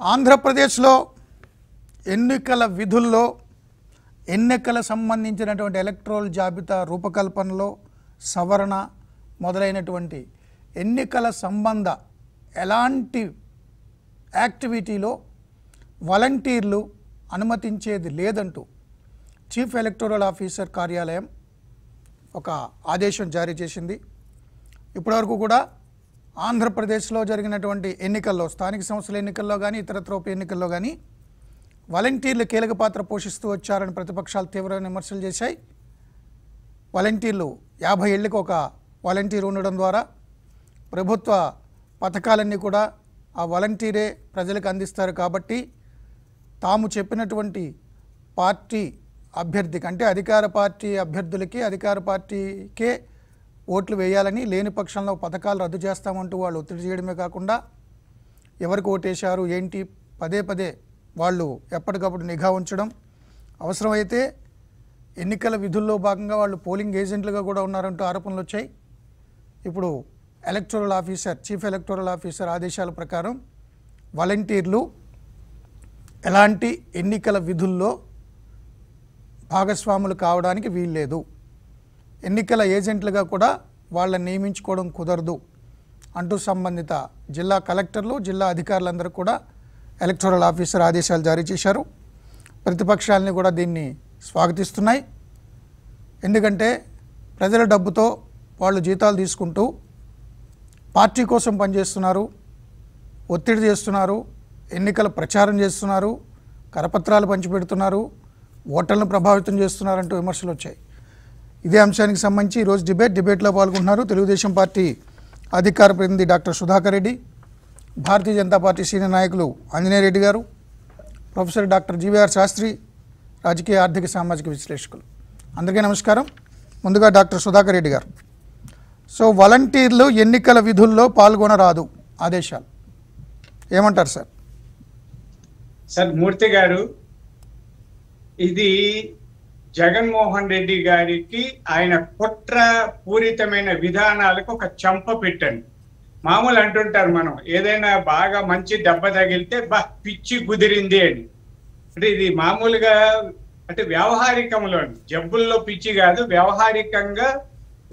ఆంధ్రప్రదేశ్లో ఎన్నికల విధుల్లో ఎన్నికల సంబంధించినటువంటి ఎలక్ట్రోల్ జాబితా రూపకల్పనలో సవరణ మొదలైనటువంటి ఎన్నికల సంబంధ ఎలాంటి యాక్టివిటీలో వాలంటీర్లు అనుమతించేది లేదంటూ చీఫ్ ఎలక్టోరల్ ఆఫీసర్ కార్యాలయం ఒక ఆదేశం జారీ చేసింది. ఇప్పటివరకు కూడా ఆంధ్రప్రదేశ్లో జరిగినటువంటి ఎన్నికల్లో స్థానిక సంస్థల ఎన్నికల్లో కానీ ఇతరత్రోప ఎన్నికల్లో కానీ వాలంటీర్లు కీలక పాత్ర పోషిస్తూ వచ్చారని ప్రతిపక్షాలు తీవ్రమైన విమర్శలు చేశాయి. వాలంటీర్లు యాభై ఏళ్ళకి ఒక వాలంటీర్ ఉండడం ద్వారా ప్రభుత్వ పథకాలన్నీ కూడా ఆ వాలంటీరే ప్రజలకు అందిస్తారు కాబట్టి తాము చెప్పినటువంటి పార్టీ అభ్యర్థికి అంటే అధికార పార్టీ అభ్యర్థులకి అధికార పార్టీకే ఓట్లు వేయాలని లేని పక్షంలో పథకాలు రద్దు చేస్తామంటూ వాళ్ళు ఒత్తిడి చేయడమే కాకుండా ఎవరికి ఓటేశారు ఏంటి పదే పదే వాళ్ళు ఎప్పటికప్పుడు నిఘా ఉంచడం. అవసరమైతే ఎన్నికల విధుల్లో భాగంగా వాళ్ళు పోలింగ్ ఏజెంట్లుగా కూడా ఉన్నారంటూ ఆరోపణలు వచ్చాయి. ఇప్పుడు electoral officer chief electoral officer ఆదేశాల ప్రకారం వాలంటీర్లు ఎలాంటి ఎన్నికల విధుల్లో భాగస్వాములు కావడానికి వీల్లేదు. ఎన్నికల ఏజెంట్లుగా కూడా వాళ్ళని నియమించుకోవడం కుదరదు అంటూ సంబంధిత జిల్లా కలెక్టర్లు జిల్లా అధికారులందరూ కూడా ఎలక్టోరల్ ఆఫీసర్ ఆదేశాలు జారీ చేశారు. ప్రతిపక్షాలని కూడా దీన్ని స్వాగతిస్తున్నాయి. ఎందుకంటే ప్రజల డబ్బుతో వాళ్ళు జీతాలు తీసుకుంటూ పార్టీ కోసం పనిచేస్తున్నారు ఒత్తిడి చేస్తున్నారు ఎన్నికల ప్రచారం చేస్తున్నారు కరపత్రాలు పంచిపెడుతున్నారు ఓటర్లను ప్రభావితం చేస్తున్నారంటూ విమర్శలు వచ్చాయి. ఇదే అంశానికి సంబంధించి ఈరోజు డిబేట్ డిబేట్లో పాల్గొంటున్నారు తెలుగుదేశం పార్టీ అధికార ప్రతినిధి doctor Sudhakar Reddy Bharatiya Janata party senior నాయకులు ఆంజనేయ రెడ్డి గారు ప్రొఫెసర్ డాక్టర్ జీవీఆర్ శాస్త్రి రాజకీయ ఆర్థిక సామాజిక విశ్లేషకులు. అందరికీ నమస్కారం. ముందుగా డాక్టర్ సుధాకర్ రెడ్డి గారు. సో వాలంటీర్లు ఎన్నికల విధుల్లో పాల్గొనరాదు ఆదేశాలు. ఏమంటారు సార్? సార్ మూర్తి గారు ఇది జగన్మోహన్ రెడ్డి గారికి ఆయన కుట్ర పూరితమైన విధానాలకు ఒక చంప పెట్టండి. మామూలు అంటుంటారు మనం ఏదైనా బాగా మంచి దెబ్బ తగిలితే బా పిచ్చి కుదిరింది అని. అంటే ఇది మామూలుగా అంటే వ్యవహారికంలో జబ్బుల్లో పిచ్చి కాదు వ్యవహారికంగా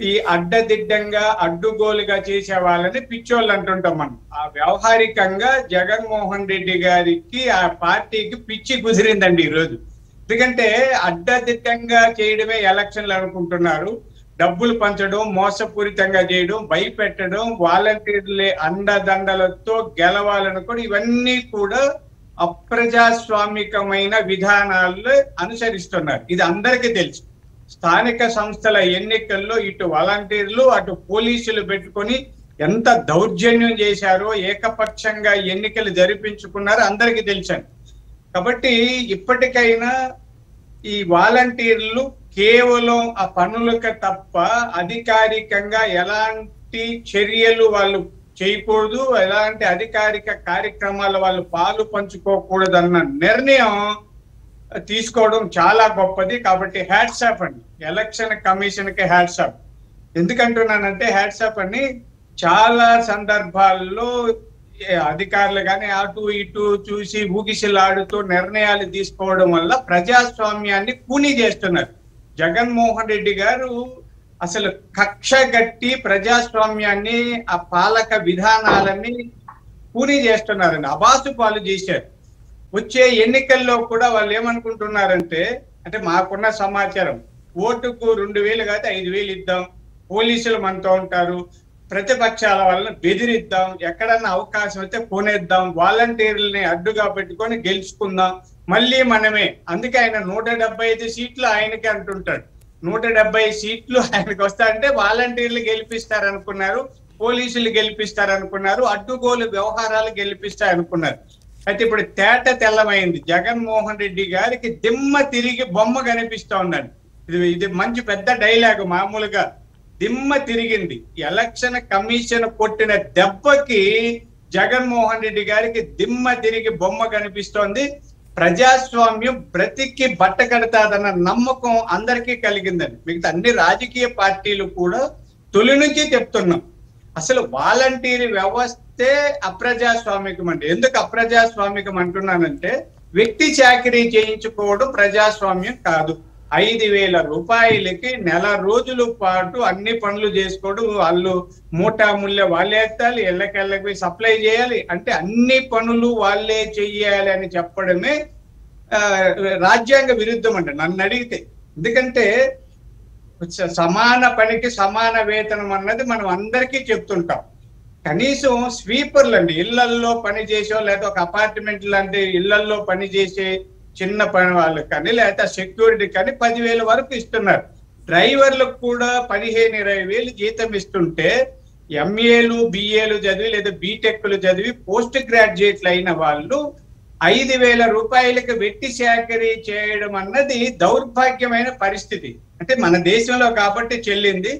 ఈ అడ్డదిడ్డంగా అడ్డుగోలుగా చేసే వాళ్ళని పిచ్చోళ్ళు అంటుంటాం మనం. ఆ వ్యవహారికంగా జగన్మోహన్ రెడ్డి గారికి ఆ పార్టీకి పిచ్చి కుదిరిందండి ఈరోజు. ఎందుకంటే అడ్డదిడ్డంగా చేయడమే ఎలక్షన్లు అనుకుంటున్నారు. డబ్బులు పంచడం మోసపూరితంగా చేయడం భయపెట్టడం వాలంటీర్లే అండదండలతో గెలవాలనుకోవడం ఇవన్నీ కూడా అప్రజాస్వామికమైన విధానాలు అనుసరిస్తున్నారు. ఇది అందరికీ తెలుసు. స్థానిక సంస్థల ఎన్నికల్లో ఇటు వాలంటీర్లు అటు పోలీసులు పెట్టుకొని ఎంత దౌర్జన్యం చేశారో ఏకపక్షంగా ఎన్నికలు జరిపించుకున్నారో అందరికీ తెలుసండి. కాబట్టి ఇప్పటికైనా ఈ వాలంటీర్లు కేవలం ఆ పనులకు తప్ప అధికారికంగా ఎలాంటి చర్యలు వాళ్ళు చేయకూడదు ఎలాంటి అధికారిక కార్యక్రమాలు వాళ్ళు పాలు పంచుకోకూడదు అన్న నిర్ణయం తీసుకోవడం చాలా గొప్పది. కాబట్టి హ్యాట్సాప్ అండి. ఎలక్షన్ కమిషన్కి హ్యాట్సాప్ ఎందుకంటున్నానంటే హ్యాట్సాప్ అని చాలా సందర్భాల్లో అధికారులు కానీ అటు ఇటు చూసి ఊగిసిలాడుతూ నిర్ణయాలు తీసుకోవడం వల్ల ప్రజాస్వామ్యాన్ని కూనీ చేస్తున్నారు. జగన్మోహన్ రెడ్డి గారు అసలు కక్ష గట్టి ప్రజాస్వామ్యాన్ని ఆ పాలక విధానాలని కూనీ చేస్తున్నారండి. అబాసు పాలు చేశారు. వచ్చే ఎన్నికల్లో కూడా వాళ్ళు ఏమనుకుంటున్నారంటే అంటే మాకున్న సమాచారం ఓటుకు రెండు వేలు కాదు ఐదు వేలు ఇద్దాం పోలీసులు మనతో ఉంటారు ప్రతిపక్షాల వలన బెదిరిద్దాం ఎక్కడన్నా అవకాశం అయితే కొనేద్దాం వాలంటీర్లని అడ్డుగా పెట్టుకొని గెలుచుకుందాం. మళ్ళీ మనమే. అందుకే ఆయన నూట డెబ్బై ఐదు సీట్లు ఆయనకి అంటుంటాడు. నూట డెబ్బై సీట్లు ఆయనకు వస్తాయంటే వాలంటీర్లు గెలిపిస్తారు అనుకున్నారు పోలీసులు గెలిపిస్తారు అనుకున్నారు అడ్డుగోలు వ్యవహారాలు గెలిపిస్తాయనుకున్నారు. అయితే ఇప్పుడు తేట తెల్లమైంది. జగన్మోహన్ రెడ్డి గారికి దిమ్మ తిరిగి బొమ్మ కనిపిస్తా ఉన్నాడు ఇది ఇది మంచి పెద్ద డైలాగ్ మామూలుగా. దిమ్మ తిరిగింది. ఎలక్షన్ కమిషన్ కొట్టిన దెబ్బకి జగన్మోహన్ రెడ్డి గారికి దిమ్మ తిరిగి బొమ్మ కనిపిస్తోంది. ప్రజాస్వామ్యం బ్రతికి బట్ట కడతాదన్న నమ్మకం అందరికీ కలిగిందండి మిగతా అన్ని రాజకీయ పార్టీలు కూడా తొలి నుంచి చెప్తున్నాం. అసలు వాలంటీర్ వ్యవస్థే అప్రజాస్వామికం అంటే ఎందుకు అప్రజాస్వామికం అంటున్నానంటే వ్యక్తి చాకరీ చేయించుకోవడం ప్రజాస్వామ్యం కాదు. ఐదు వేల రూపాయలకి నెల రోజుల పాటు అన్ని పనులు చేసుకోవడం వాళ్ళు మూటా ముళ్ళ వాళ్ళే ఎత్తాలి ఎళ్ళకెళ్ళకి సప్లై చేయాలి. అంటే అన్ని పనులు వాళ్ళే చెయ్యాలి అని చెప్పడమే రాజ్యాంగ విరుద్ధం అంట నన్ను అడిగితే. ఎందుకంటే సమాన పనికి సమాన వేతనం అన్నది మనం అందరికీ చెప్తుంటాం. కనీసం స్వీపర్లు అండి ఇళ్ళల్లో పనిచేసో లేదా ఒక అపార్ట్మెంట్ లాంటి ఇళ్ళల్లో పని చేసే చిన్న పని వాళ్ళకి కానీ లేకపోతే సెక్యూరిటీ కానీ పదివేల వరకు ఇస్తున్నారు. డ్రైవర్లకు కూడా పదిహేను ఇరవై వేలు జీతం ఇస్తుంటే ఎంఏలు బిఏలు చదివి లేదా బీటెక్లు చదివి పోస్ట్ గ్రాడ్యుయేట్లు అయిన వాళ్ళు ఐదు వేల రూపాయలకు వెట్టి సేకరీ చేయడం అన్నది దౌర్భాగ్యమైన పరిస్థితి. అంటే మన దేశంలో కాబట్టి చెల్లింది.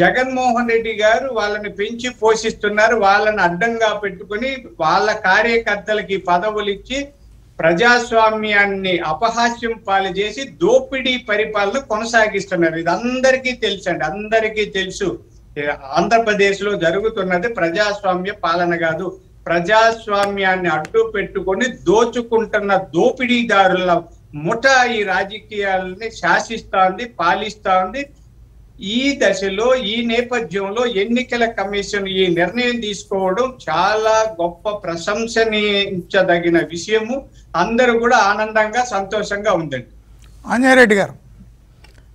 జగన్మోహన్ రెడ్డి గారు వాళ్ళని పెంచి పోషిస్తున్నారు. వాళ్ళని అడ్డంగా పెట్టుకుని వాళ్ళ కార్యకర్తలకి పదవులు ఇచ్చి ప్రజాస్వామ్యాన్ని అపహాస్యం పాలు చేసి దోపిడీ పరిపాలన కొనసాగిస్తున్నారు. ఇది అందరికీ తెలుసు అండి అందరికీ తెలుసు. ఆంధ్రప్రదేశ్లో జరుగుతున్నది ప్రజాస్వామ్య పాలన కాదు. ప్రజాస్వామ్యాన్ని అడ్డు పెట్టుకొని దోచుకుంటున్న దోపిడీదారుల ముఠ ఈ రాజకీయాలని శాసిస్తోంది పాలిస్తోంది. ఈ దశలో ఈ నేపథ్యంలో ఎన్నికల కమిషన్ ఈ నిర్ణయం తీసుకోవడం చాలా గొప్ప ప్రశంసనీయించదగిన విషయము. అందరూ కూడా ఆనందంగా సంతోషంగా ఉందండి ఆంజనేయరెడ్డి గారు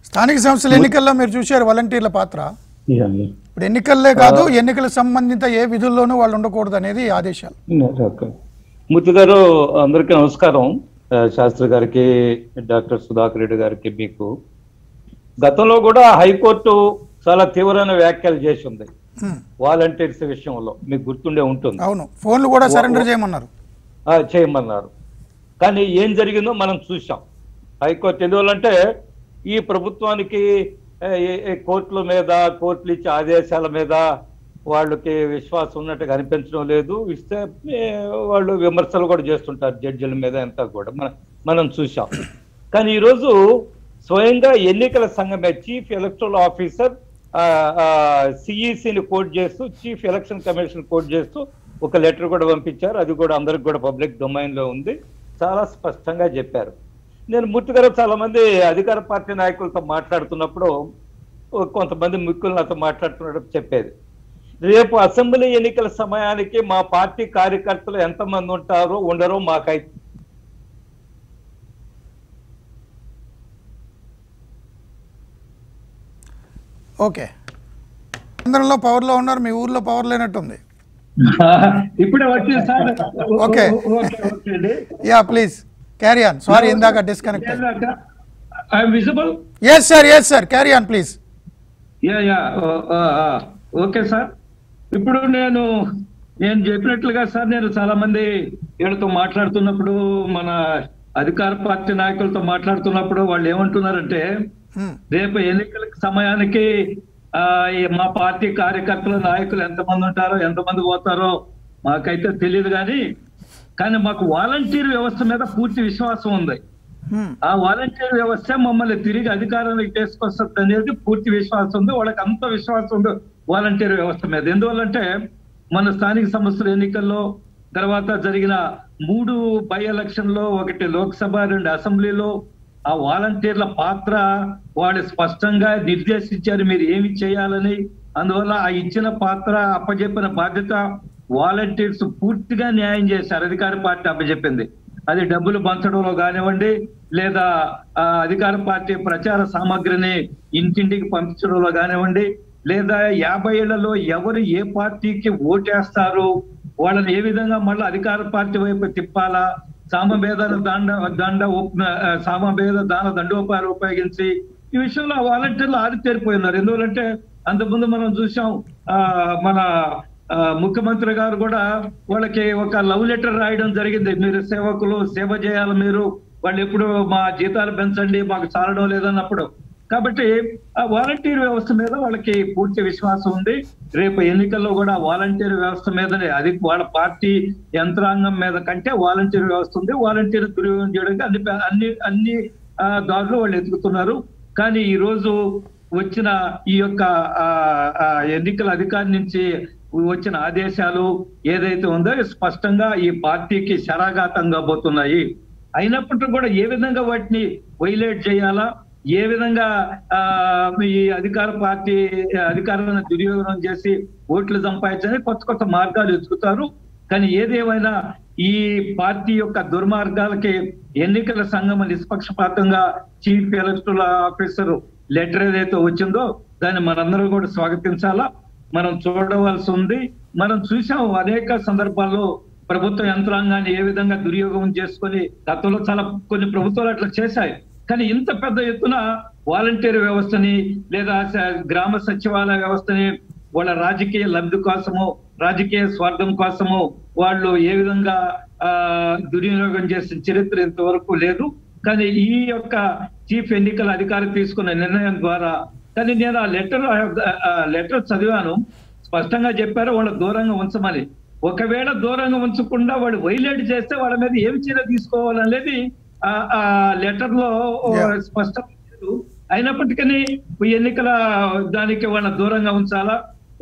స్థానిక సంస్థల ఎన్నికల్లో మీరు చూశారు వాలంటీర్ల పాత్ర. ఇప్పుడు ఎన్నికల్లే కాదు ఎన్నికలకు సంబంధిత ఏ విధుల్లోనూ వాళ్ళు ఉండకూడదు అనేది ఆదేశాలు. మూర్తి గారు అందరికీ నమస్కారం. శాస్త్రి గారికి డాక్టర్ సుధాకర్ రెడ్డి గారికి మీకు గతంలో కూడా హైకోర్టు చాలా తీవ్రమైన వ్యాఖ్యలు చేసి ఉంది. వాలంటీర్స్ విషయంలో మీకు గుర్తుండే ఉంటుంది. అవును. ఫోన్లు కూడా సరెండర్ చేయమన్నారు. చేయమన్నారు. కానీ ఏం జరిగిందో మనం చూసాం హైకోర్టు ఎందువల్లంటే ఈ ప్రభుత్వానికి కోర్టుల మీద కోర్టులు ఇచ్చే ఆదేశాల మీద వాళ్ళకి విశ్వాసం ఉన్నట్టుగా అనిపించడం లేదు. ఇస్తే వాళ్ళు విమర్శలు కూడా చేస్తుంటారు జడ్జిల మీద అంతా కూడా. మన మనం చూసాం కానీ ఈరోజు స్వయంగా ఎన్నికల సంఘమే చీఫ్ ఎలక్టరల్ ఆఫీసర్ సిఈసిని కోట్ చేస్తూ చీఫ్ ఎలక్షన్ కమిషన్ కోట్ చేస్తూ ఒక లెటర్ కూడా పంపించారు. అది కూడా అందరికి కూడా పబ్లిక్ డొమైన్లో ఉంది. చాలా స్పష్టంగా చెప్పారు. నేను మూర్తి గారు చాలా మంది అధికార పార్టీ నాయకులతో మాట్లాడుతున్నప్పుడు కొంతమంది ముఖ్యులు నాతో మాట్లాడుతున్నప్పుడు చెప్పేది. రేపు అసెంబ్లీ ఎన్నికల సమయానికి మా పార్టీ కార్యకర్తలు ఎంతమంది ఉంటారో ఉండరో మాకైతే ఓకే. కేంద్రంలో పవర్లో ఉన్నారు మీ ఊర్లో పవర్ లేనట్టుంది. ఇప్పుడే వచ్చింది sir okay. Ya please. Carry on sorry ఇందాక disconnect visible yes sir yes sir carry on please ya ya okay sir ఇప్పుడు నేను నేను చెప్పినట్లుగా సార్ నేను చాలా మంది వీళ్ళతో మాట్లాడుతున్నప్పుడు మన అధికార పార్టీ నాయకులతో మాట్లాడుతున్నప్పుడు వాళ్ళు ఏమంటున్నారంటే రేపు ఎన్నికల సమయానికి మా పార్టీ కార్యకర్తల నాయకులు ఎంతమంది ఉంటారో ఎంతమంది పోతారో మాకైతే తెలియదు కానీ కానీ మాకు వాలంటీర్ వ్యవస్థ మీద పూర్తి విశ్వాసం ఉంది. ఆ వాలంటీర్ వ్యవస్థ మమ్మల్ని తిరిగి అధికారానికి తీసుకొస్తుంది అనేది పూర్తి విశ్వాసం ఉంది. వాళ్ళకి అంత విశ్వాసం ఉంది వాలంటీర్ వ్యవస్థ మీద. ఎందువల్లంటే మన స్థానిక సంస్థల ఎన్నికల్లో తర్వాత జరిగిన మూడు బై ఎలక్షన్లో ఒకటి లోక్సభ రెండు అసెంబ్లీలో ఆ వాలంటీర్ల పాత్ర వాళ్ళు స్పష్టంగా నిర్దేశించారు మీరు ఏమి చేయాలని. అందువల్ల ఆ ఇచ్చిన పాత్ర అప్పజెప్పిన బాధ్యత వాలంటీర్స్ పూర్తిగా న్యాయం చేశారు. అధికార పార్టీ అప్పజెప్పింది. అది డబ్బులు పంచడంలో కానివ్వండి లేదా అధికార పార్టీ ప్రచార సామాగ్రిని ఇంటింటికి పంపించడంలో కానివ్వండి లేదా యాభై ఏళ్ళలో ఎవరు ఏ పార్టీకి ఓటేస్తారు వాళ్ళని ఏ విధంగా మళ్ళీ అధికార పార్టీ వైపు తిప్పాలా సామభేద దాండ దండ సామభేద దాన దండోపాయాలు ఉపయోగించి ఈ విషయంలో వాలంటీర్లు ఆరితేరిపోయినారు ఎందుకంటే అంతకుముందు మనం చూసాం ఆ మన ఆ, ముఖ్యమంత్రి గారు కూడా వాళ్ళకి ఒక లవ్ లెటర్ రాయడం జరిగింది. మీరు సేవకులు సేవ చేయాలి మీరు వాళ్ళు ఎప్పుడు మా జీతాలు పెంచండి మాకు చాలడం లేదన్నప్పుడు. కాబట్టి ఆ వాలంటీర్ వ్యవస్థ మీద వాళ్ళకి పూర్తి విశ్వాసం ఉంది. రేపు ఎన్నికల్లో కూడా వాలంటీర్ వ్యవస్థ మీదనే అది వాళ్ళ పార్టీ యంత్రాంగం మీద కంటే వాలంటీర్ వ్యవస్థ ఉంది. వాలంటీర్ దుర్వినియోగం చేయడానికి అన్ని అన్ని అన్ని దారులు వాళ్ళు ఎదుగుతున్నారు కానీ ఈ రోజు వచ్చిన ఈ యొక్క ఎన్నికల అధికారి నుంచి వచ్చిన ఆదేశాలు ఏదైతే ఉందో స్పష్టంగా ఈ పార్టీకి శరాఘాతంగా పోతున్నాయి. అయినప్పటికీ కూడా ఏ విధంగా వాటిని వైలేట్ చేయాలా? ఏ విధంగా ఆ ఈ అధికార పార్టీ అధికారాన్ని దుర్యోగం చేసి ఓట్లు సంపాదించాలని కొత్త కొత్త మార్గాలు ఎదుగుతారు కానీ ఏదేమైనా ఈ పార్టీ యొక్క దుర్మార్గాలకి ఎన్నికల సంఘం నిష్పక్షపాతంగా చీఫ్ ఎలక్టరల్ ఆఫీసర్ లెటర్ ఏదైతే వచ్చిందో దాన్ని మనందరం కూడా స్వాగతించాలా? మనం చూడవలసి ఉంది. మనం చూసాం అనేక సందర్భాల్లో ప్రభుత్వ యంత్రాంగాన్ని ఏ విధంగా దుర్యోగం చేసుకొని గతంలో చాలా కొన్ని ప్రభుత్వాలు అట్లా చేశాయి. కానీ ఇంత పెద్ద ఎత్తున వాలంటీర్ వ్యవస్థని లేదా గ్రామ సచివాలయ వ్యవస్థని వాళ్ళ రాజకీయ లబ్ధి కోసము రాజకీయ స్వార్థం కోసము వాళ్ళు ఏ విధంగా ఆ దుర్వినియోగం చేసిన చరిత్ర ఇంతవరకు లేదు. కానీ ఈ యొక్క చీఫ్ ఎన్నికల అధికారి తీసుకున్న నిర్ణయం ద్వారా కానీ నేను ఆ లెటర్ లెటర్ చదివాను. స్పష్టంగా చెప్పారు వాళ్ళ దూరంగా ఉంచమని. ఒకవేళ దూరంగా ఉంచకుండా వాడు వైలేట్ చేస్తే వాళ్ళ మీద ఏమి చర్య తీసుకోవాలనేది లెటర్లో. స్పష్టం లేదు. అయినప్పటికీ ఈ ఎన్నికల దానికి వాళ్ళ దూరంగా ఉంచాలా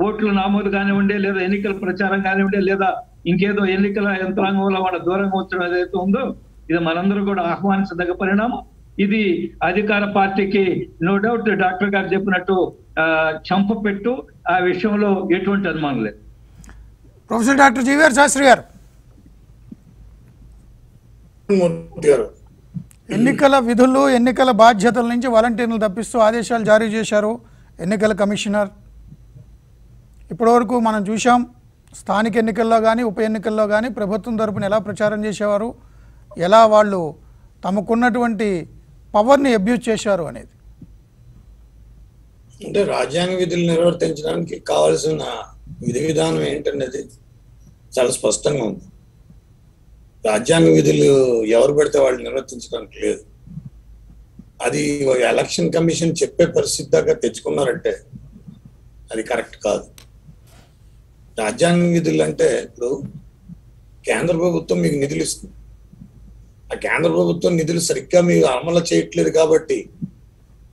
ఓట్లు నామోదు కానివ్వండి లేదా ఎన్నికల ప్రచారం కానివ్వండి లేదా ఇంకేదో ఎన్నికల యంత్రాంగంలో వాళ్ళ దూరంగా ఉంచడం ఏదైతే ఉందో ఇది మనందరూ కూడా ఆహ్వానించదగ్గ పరిణామం ఇది అధికార పార్టీకి నో డౌట్ డాక్టర్ గారు చెప్పినట్టు చంప పెట్టు ఆ విషయంలో ఎటువంటి అనుమానం లేదు ప్రొఫెసర్ డాక్టర్ జీవీఆర్ శాస్త్రి గారు ఎన్నికల విధులు ఎన్నికల బాధ్యతల నుంచి వాలంటీర్లు తప్పిస్తూ ఆదేశాలు జారీ చేశారు ఎన్నికల కమిషనర్. ఇప్పటివరకు మనం చూసాం స్థానిక ఎన్నికల్లో కానీ ఉప ఎన్నికల్లో కానీ ప్రభుత్వం తరపున ఎలా ప్రచారం చేసేవారు ఎలా వాళ్ళు తమకున్నటువంటి పవర్ని అబ్యూజ్ చేశారు అనేది. అంటే రాజ్యాంగ విధులు నిర్వర్తించడానికి కావాల్సిన విధి విధానం ఏంటనేది చాలా స్పష్టంగా ఉంది. రాజ్యాంగ విధులు ఎవరు పెడితే వాళ్ళు నిర్వర్తించడానికి లేదు. అది ఒక ఎలక్షన్ కమిషన్ చెప్పే పరిస్థితి దాకా తెచ్చుకున్నారంటే అది కరెక్ట్ కాదు. రాజ్యాంగ విధులు అంటే ఇప్పుడు కేంద్ర ప్రభుత్వం మీకు నిధులు ఇస్తుంది. ఆ కేంద్ర ప్రభుత్వం నిధులు సరిగ్గా మీరు అమలు చేయట్లేదు కాబట్టి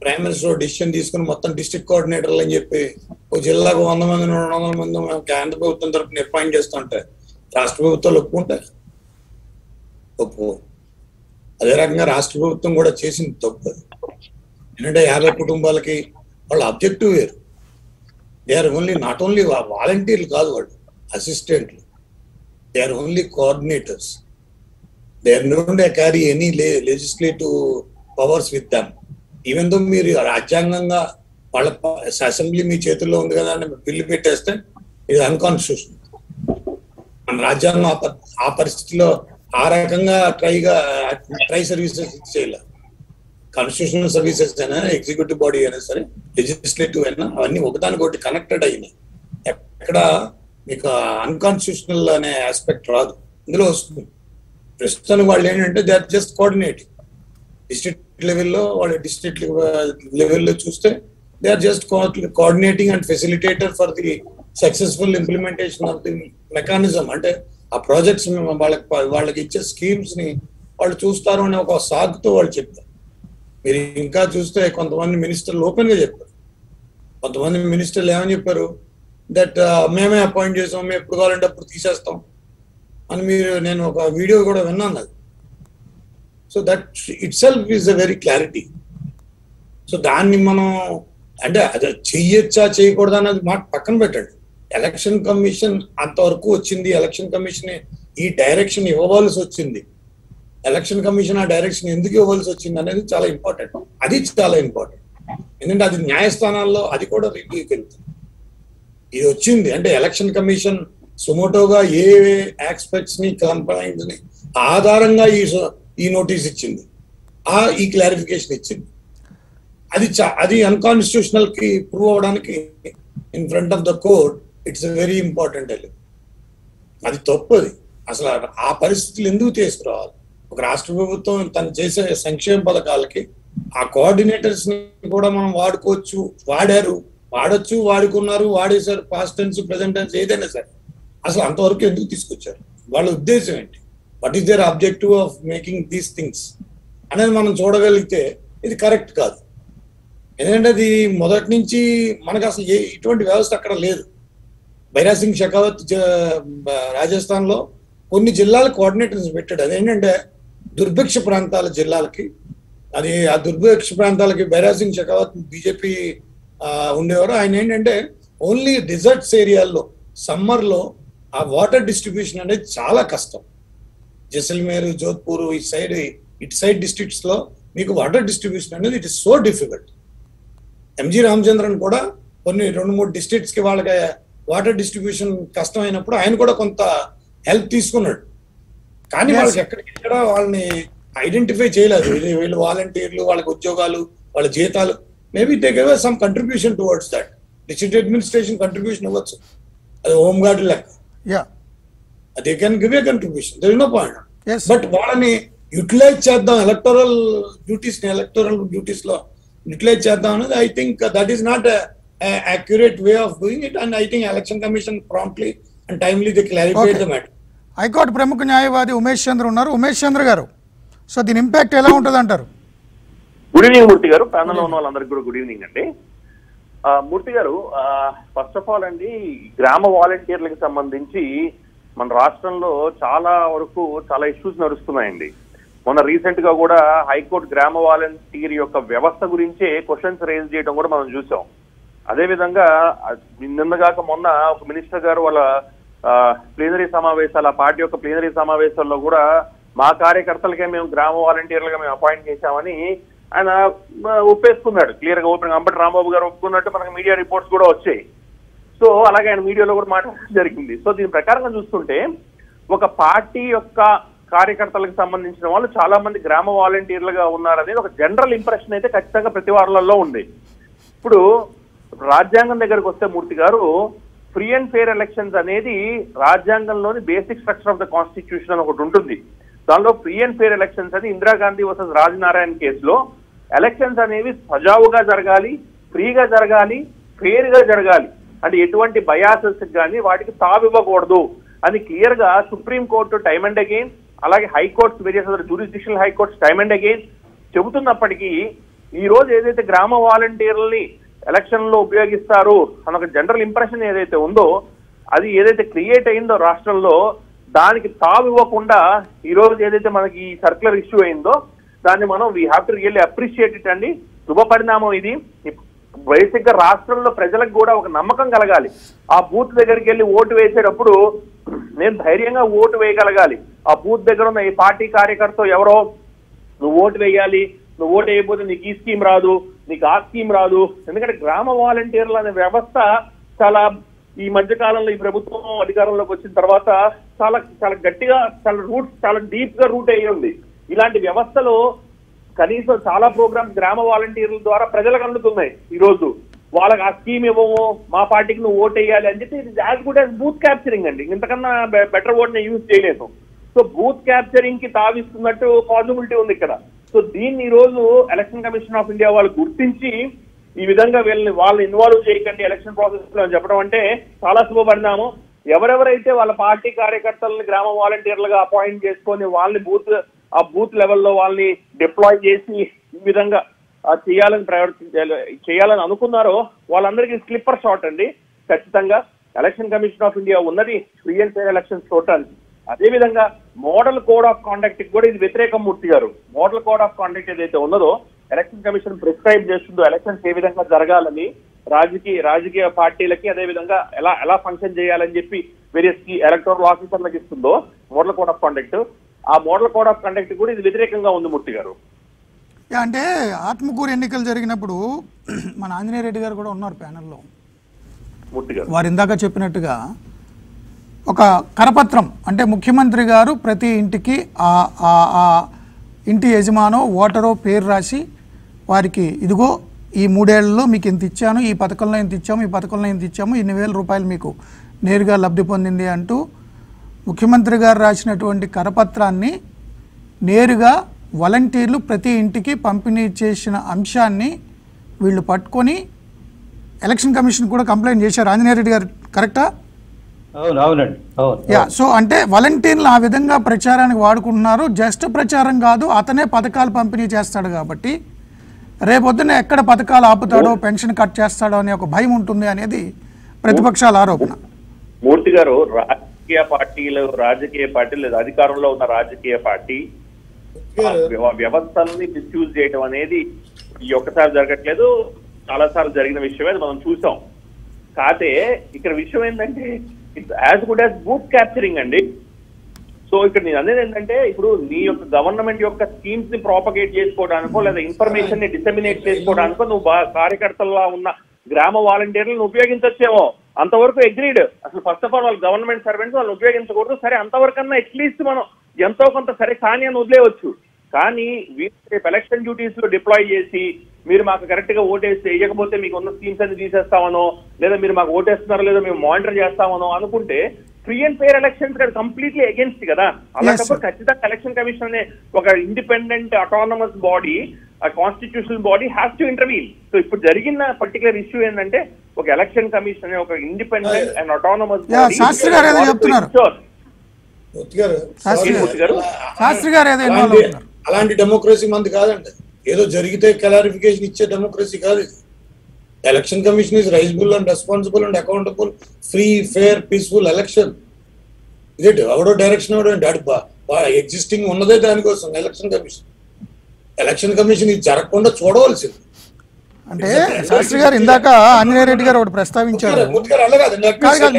ప్రైమ్ మినిస్టర్ డిసిషన్ తీసుకుని మొత్తం డిస్ట్రిక్ట్ కోఆర్డినేటర్లు అని చెప్పి ఒక జిల్లాకు వంద మంది రెండు వందల మంది కేంద్ర ప్రభుత్వం తరపున అపాయింట్ చేస్తుంటే రాష్ట్ర ప్రభుత్వాలు ఒప్పుకుంటాయి. తప్పు. అదే రకంగా రాష్ట్ర ప్రభుత్వం కూడా చేసింది తప్పు అది. ఎందుకంటే యాభై కుటుంబాలకి వాళ్ళ అబ్జెక్టివ్ వేరు. They are only not only వాలంటీర్లు కాదు వాళ్ళు అసిస్టెంట్లు. They are only coordinators they are not carry any legislative powers with them even though మీరు రాజ్యాంగంగా వాళ్ళ అసెంబ్లీ మీ చేతుల్లో ఉంది కదా అని బిల్లు పెట్టేస్తే ఇది అన్కాన్స్టిట్యూషన్. మన రాజ్యాంగం ఆ ఆ పరిస్థితిలో ఆ రకంగా ట్రైగా ట్రై సర్వీసెస్ చేయాలి. కాన్స్టిట్యూషనల్ సర్వీసెస్ అయినా ఎగ్జిక్యూటివ్ బాడీ అయినా సరే లెజిస్లేటివ్ అయినా అవన్నీ ఒకదానికొకటి కనెక్టెడ్ అయినాయి. ఎక్కడ మీకు అన్కాన్స్టిట్యూషనల్ అనే ఆస్పెక్ట్ రాదు. ఇందులో వస్తుంది. ప్రస్తుతానికి వాళ్ళు ఏంటంటే they are just coordinating district లెవెల్లో వాళ్ళ డిస్ట్రిక్ట్ లెవెల్లో చూస్తే they are just coordinating and facilitator for the successful implementation of the mechanism అంటే ఆ ప్రాజెక్ట్స్ వాళ్ళకి వాళ్ళకి ఇచ్చే స్కీమ్స్ని వాళ్ళు చూస్తారు అనే ఒక సాగుతో వాళ్ళు చెప్తారు. మీరు ఇంకా చూస్తే కొంతమంది మినిస్టర్లు ఓపెన్గా చెప్పారు. కొంతమంది మినిస్టర్లు ఏమని చెప్పారు? దట్ uh, మేమే అపాయింట్ చేసాం మేము ఎప్పుడు కావాలంటే అప్పుడు తీసేస్తాం అని మీరు నేను ఒక వీడియో కూడా విన్నాను అది. So that itself is a very clarity so దాన్ని మనం అంటే అది చెయ్యొచ్చా చేయకూడదా అనేది మాట పక్కన పెట్టండి. ఎలక్షన్ కమిషన్ అంతవరకు వచ్చింది. ఎలక్షన్ కమిషన్ ఈ డైరెక్షన్ ఇవ్వవలసి వచ్చింది. ఎలక్షన్ కమిషన్ ఆ డైరెక్షన్ ఎందుకు ఇవ్వవలసి వచ్చింది అనేది చాలా ఇంపార్టెంట్. అది చాలా ఇంపార్టెంట్. ఎందుకంటే అది న్యాయస్థానాల్లో అది కూడా రివ్యూకి వెళ్తుంది ఇది వచ్చింది. అంటే ఎలక్షన్ కమిషన్ సుమోటోగా ఏ ఆస్పెక్ట్స్ని కంప్లైంట్స్ని ఆధారంగా ఈ ఈ నోటీస్ ఇచ్చింది. ఆ ఈ క్లారిఫికేషన్ ఇచ్చింది. అది చా- అది అన్కాన్స్టిట్యూషనల్కి ప్రూవ్ అవడానికి in front of the court it's very important element. అది తప్పు అది అసలు ఆ పరిస్థితులు ఎందుకు తీసుకురావాలి? ఒక రాష్ట్ర ప్రభుత్వం తను చేసే సంక్షేమ పథకాలకి ఆ కోఆర్డినేటర్స్ని కూడా మనం వాడుకోవచ్చు వాడారు. వాడచ్చు వాడుకున్నారు వాడేశారు పాస్ట్ టెన్స్ ప్రెసెంట్ టెన్స్ ఏదైనా సరే. అసలు అంతవరకు ఎందుకు తీసుకొచ్చారు? వాళ్ళ ఉద్దేశం ఏంటి? What is their objective of making these things అనేది మనం చూడగలిగితే ఇది కరెక్ట్ కాదు. ఎందుకంటే అది మొదటి నుంచి మనకు అసలు ఏ ఇటువంటి వ్యవస్థ అక్కడ లేదు. భైరా సింగ్ షెకావత్ రాజస్థాన్లో కొన్ని జిల్లాల కోఆర్డినేటర్స్ పెట్టాడు. అదేంటంటే దుర్భిక్ష ప్రాంతాల జిల్లాలకి అది ఆ దుర్భిక్ష ప్రాంతాలకి భైరా సింగ్ షెకావత్ బీజేపీ ఉండేవారు. ఆయన ఏంటంటే ఓన్లీ డిజర్ట్స్ ఏరియాల్లో సమ్మర్లో ఆ వాటర్ డిస్ట్రిబ్యూషన్ అనేది చాలా కష్టం. జైసల్మేర్ జోధ్పూర్ ఈ సైడ్ ఇటు సైడ్ డిస్ట్రిక్ట్స్లో మీకు వాటర్ డిస్ట్రిబ్యూషన్ అనేది it is so difficult. MG Ramachandran కూడా కొన్ని రెండు మూడు డిస్ట్రిక్ట్స్కి వాళ్ళకి వాటర్ డిస్ట్రిబ్యూషన్ కష్టమైనప్పుడు ఆయన కూడా కొంత హెల్ప్ తీసుకున్నాడు. కానీ. వాళ్ళకి ఎక్కడికెక్కడ వాళ్ళని ఐడెంటిఫై చేయలేదు. వీళ్ళు వాలంటీర్లు వాళ్ళకి ఉద్యోగాలు వాళ్ళ జీతాలు. Maybe they gave some contribution towards that district administration contribution ఇవ్వచ్చు. అది హోమ్ గార్డ్ లెక్క. Yeah they can give a contribution there no point. But వాళ్ళని యూటిలైజ్ చేద్దాం. ఎలక్టోరల్ డ్యూటీస్ ఎలక్టోరల్ డ్యూటీస్లో యూటిలైజ్ చేద్దాం అనేది I think that is not accurate way of doing it and I think election commission promptly and timely they clarified Okay. The matter high court ప్రముఖ న్యాయవాది ఉమేష్ చంద్ర ఉన్నారు. ఉమేష్ చంద్ర గారు so దీని impact ఎలా ఉంటుంది అంటారు గుడ్ ఈవినింగ్ మూర్తి గారు. ప్యానల్ ఉన్న వాళ్ళందరికీ కూడా గుడ్ ఈవినింగ్ అండి. మూర్తి గారు ఫస్ట్ ఆఫ్ ఆల్ అండి గ్రామ వాలంటీర్లకు సంబంధించి మన రాష్ట్రంలో చాలా వరకు చాలా ఇష్యూస్ నడుస్తున్నాయండి. మొన్న రీసెంట్గా కూడా హైకోర్టు గ్రామ వాలంటీర్ యొక్క వ్యవస్థ గురించే క్వశ్చన్స్ రేజ్ చేయడం కూడా మనం చూసాం. అదే విధంగా నిన్నగాక మొన్న ఒక మినిస్టర్ గారు వాళ్ళ ప్లీనరీ సమావేశాలు ఆ పార్టీ యొక్క ప్లీనరీ సమావేశాల్లో కూడా మా కార్యకర్తలకే మేము గ్రామ వాలంటీర్లుగా మేము అపాయింట్ చేశామని ఆయన ఒప్పేసుకున్నాడు. క్లియర్గా ఓపెన్ అంబటి రాంబాబు గారు ఒప్పుకున్నట్టు మనకు మీడియా రిపోర్ట్స్ కూడా వచ్చాయి. సో అలాగే ఆయన మీడియాలో కూడా మాట్లాడడం జరిగింది. సో దీని ప్రకారంగా చూస్తుంటే ఒక పార్టీ యొక్క కార్యకర్తలకు సంబంధించిన వాళ్ళు చాలా మంది గ్రామ వాలంటీర్లుగా ఉన్నారనేది ఒక జనరల్ ఇంప్రెషన్ అయితే ఖచ్చితంగా ప్రతి వారాలలో ఉంది. ఇప్పుడు రాజ్యాంగం దగ్గరకు వస్తే మూర్తి గారు ఫ్రీ అండ్ ఫెయిర్ ఎలక్షన్స్ అనేది రాజ్యాంగంలోని basic structure of the constitution అని ఒకటి ఉంటుంది. దానిలో ఫ్రీ అండ్ ఫెయిర్ ఎలక్షన్స్ అని ఇందిరాగాంధీ వర్సెస్ రాజనారాయణ కేసులో ఎలక్షన్స్ అనేవి సజావుగా జరగాలి ఫ్రీగా జరగాలి ఫెయిర్గా జరగాలి. అంటే ఎటువంటి బయాసెస్ కానీ వాటికి తావివ్వకూడదు అని క్లియర్గా supreme court time and again అలాగే high courts various other jurisdictional high courts time and again చెబుతున్నప్పటికీ ఈ రోజు ఏదైతే గ్రామ వాలంటీర్లని ఎలక్షన్లో ఉపయోగిస్తారు అన్న ఒక జనరల్ ఇంప్రెషన్ ఏదైతే ఉందో అది ఏదైతే క్రియేట్ అయిందో రాష్ట్రంలో దానికి తావు ఇవ్వకుండా ఈ రోజు ఏదైతే మనకి ఈ సర్క్యులర్ ఇష్యూ అయిందో దాన్ని మనం we have to really appreciate it అండి. శుభ పరిణామం ఇది. బేసిక్గా రాష్ట్రంలో ప్రజలకు కూడా ఒక నమ్మకం కలగాలి. ఆ బూత్ దగ్గరికి వెళ్ళి ఓటు వేసేటప్పుడు నేను ధైర్యంగా ఓటు వేయగలగాలి. ఆ బూత్ దగ్గర ఉన్న ఈ పార్టీ కార్యకర్త ఎవరో నువ్వు ఓటు వేయాలి నువ్వు ఓటు వేయకపోతే నీకు ఈ స్కీమ్ రాదు నీకు ఆ స్కీమ్ రాదు. ఎందుకంటే గ్రామ వాలంటీర్లు అనే వ్యవస్థ చాలా ఈ మధ్య కాలంలో ఈ ప్రభుత్వం అధికారంలోకి వచ్చిన తర్వాత చాలా చాలా గట్టిగా చాలా రూట్ చాలా డీప్గా రూట్ అయ్యి ఉంది. ఇలాంటి వ్యవస్థలో కనీసం చాలా ప్రోగ్రామ్స్ గ్రామ వాలంటీర్ల ద్వారా ప్రజలకు అందుతున్నాయి ఈ రోజు వాళ్ళకి ఆ స్కీమ్ ఇవ్వము మా పార్టీకి నువ్వు ఓట్ వేయాలి అని చెప్పి as good as booth capturing అండి. ఇంతకన్నా బెటర్ వర్డ్ నేను యూజ్ చేయలేదు సో బూత్ క్యాప్చరింగ్కి తావిస్తున్నట్టు పాసిబిలిటీ ఉంది ఇక్కడ. సో దీన్ని ఈ రోజు ఎలక్షన్ కమిషన్ ఆఫ్ ఇండియా వాళ్ళు గుర్తించి ఈ విధంగా వీళ్ళని వాళ్ళు ఇన్వాల్వ్ చేయకండి ఎలక్షన్ ప్రాసెస్లో అని చెప్పడం అంటే చాలా శుభపరిణామం. ఎవరెవరైతే వాళ్ళ పార్టీ కార్యకర్తలను గ్రామ వాలంటీర్లుగా అపాయింట్ చేసుకొని వాళ్ళని బూత్ ఆ బూత్ లెవెల్లో వాళ్ళని డిప్లాయ్ చేసి ఈ విధంగా చేయాలని ప్రవర్తించాలి చేయాలని అనుకున్నారో వాళ్ళందరికీ స్లిప్పర్ షాట్ అండి. ఖచ్చితంగా ఎలక్షన్ కమిషన్ ఆఫ్ ఇండియా ఉన్నది ఫ్రీ అండ్ ఫెయిర్ ఎలక్షన్స్ చూడటానికి. అదే విధంగా మోడల్ కోడ్ ఆఫ్ కాండక్ట్ కూడా ఇది వ్యతిరేకం మూర్తి గారు. మోడల్ కోడ్ ఆఫ్ కాండక్ట్ ఏదైతే ఉన్నదో ఎలక్షన్ కమిషన్ ప్రిస్క్రైబ్ చేస్తుందో ఎలక్షన్స్ ఏ విధంగా జరగాలని రాజకీయ రాజకీయ పార్టీలకి అదే విధంగా ఎలా ఎలా ఫంక్షన్ చేయాలని చెప్పి వేరియస్ ఎలక్టోరల్ ఆఫీసర్లకు ఇస్తుందో మోడల్ కోడ్ ఆఫ్ కాండక్ట్. ఆ మోడల్ కోడ్ ఆఫ్ కండక్ట్ కూడా ఇది వ్యతిరేకంగా ఉంది మూర్తి గారు. అంటే ఆత్మకూరు ఎన్నికలు జరిగినప్పుడు మన ఆంజనేయ రెడ్డి గారు కూడా ఉన్నారు ప్యానెల్లో. వారు ఇందాక చెప్పినట్టుగా ఒక కరపత్రం. అంటే ముఖ్యమంత్రి గారు ప్రతి ఇంటికి ఆ ఆ ఆ ఇంటి యజమానో ఓటరో పేరు రాసి వారికి ఇదిగో ఈ మూడేళ్ళలో మీకు ఇంత ఇచ్చాను ఈ పథకంలో ఇంత ఇచ్చాము ఈ పథకంలో ఇంత ఇచ్చాము ఇన్ని వేల రూపాయలు మీకు నేరుగా లబ్ధి పొందింది అంటూ ముఖ్యమంత్రి గారు రాసినటువంటి కరపత్రాన్ని నేరుగా వాలంటీర్లు ప్రతి ఇంటికి పంపిణీ చేసిన అంశాన్ని వీళ్ళు పట్టుకొని ఎలక్షన్ కమిషన్ కూడా కంప్లైంట్ చేశారు. ఆంజనేయ రెడ్డి గారు కరెక్టా? యా సో అంటే వాలంటీర్లు ఆ విధంగా ప్రచారానికి వాడుకుంటున్నారు. జస్ట్ ప్రచారం కాదు అతనే పథకాలు పంపిణీ చేస్తాడు కాబట్టి రేపొద్దున ఎక్కడ పథకాలు ఆపుతాడో పెన్షన్ కట్ చేస్తాడో అనే ఒక భయం ఉంటుంది అనేది ప్రతిపక్షాల ఆరోపణ. మూర్తి గారు రాజకీయ పార్టీలు రాజకీయ పార్టీలు లేదా అధికారంలో ఉన్న రాజకీయ పార్టీ వ్యవస్థల్ని మిస్యూజ్ చేయడం అనేది ఈ ఒక్కసారి జరగట్లేదు చాలా సార్లు జరిగిన విషయమే మనం చూసాం. కాతే ఇక్కడ విషయం ఏంటంటే it's as good as booth capturing అండి. సో ఇక్కడ నేను అనేది ఏంటంటే ఇప్పుడు నీ యొక్క గవర్నమెంట్ యొక్క స్కీమ్స్ని ప్రాపగేట్ చేసుకోవడానికో లేదా ఇన్ఫర్మేషన్ని డిసెమినేట్ చేసుకోవడానికో నువ్వు కార్యకర్తల్లో కార్యకర్తల్లా ఉన్న గ్రామ వాలంటీర్లను ఉపయోగించొచ్చేమో. అంతవరకు అగ్రీడ్ అసలు ఫస్ట్ ఆఫ్ ఆల్ వాళ్ళు గవర్నమెంట్ సర్వెంట్స్ వాళ్ళు ఉపయోగించకూడదు. సరే అంతవరకన్నా అట్లీస్ట్ మనం ఎంతో కొంత సరే కానీ అని వదిలేయవచ్చు కానీ వీరు రేపు ఎలక్షన్ డ్యూటీస్లో డిప్లాయ్ చేసి మీరు మాకు కరెక్ట్గా ఓటేసి వేయకపోతే మీకు ఉన్న స్కీమ్స్ అన్ని తీసేస్తామనో లేదా మీరు మాకు ఓటేస్తున్నారో లేదో మేము మానిటర్ చేస్తామనో అనుకుంటే free and fair elections completely against కదా. అలాంటప్పుడు ఖచ్చితంగా ఎలక్షన్ కమిషన్ అనే ఒక independent autonomous body constitutional body has to intervene so ఇప్పుడు జరిగిన పర్టికులర్ ఇష్యూ ఏంటంటే ఒక ఎలక్షన్ కమిషన్ అనే ఒక ఇండిపెండెంట్ అండ్ అటానమస్ శాస్త్రి గారు అలాంటి డెమోక్రసీ మంది కాదండి. ఏదో జరిగితే క్లారిఫికేషన్ ఇచ్చే డెమోక్రసీ కాదు ఇది. Election commission is raisable and responsible and accountable free fair peaceful election ఇదే ఎవడో డైరెక్షన్ ఎవడో డాడీ ఎగ్జిస్టింగ్ ఉన్నదే దానికోసం ఎలక్షన్ కమిషన్ ఎలక్షన్ కమిషన్ ఇది జరగకుండా చూడవలసింది. అంటే శాస్త్రి గారు ఇందాక ఆంజనేయ రెడ్డి గారు ఒకటి ప్రస్తావించారు.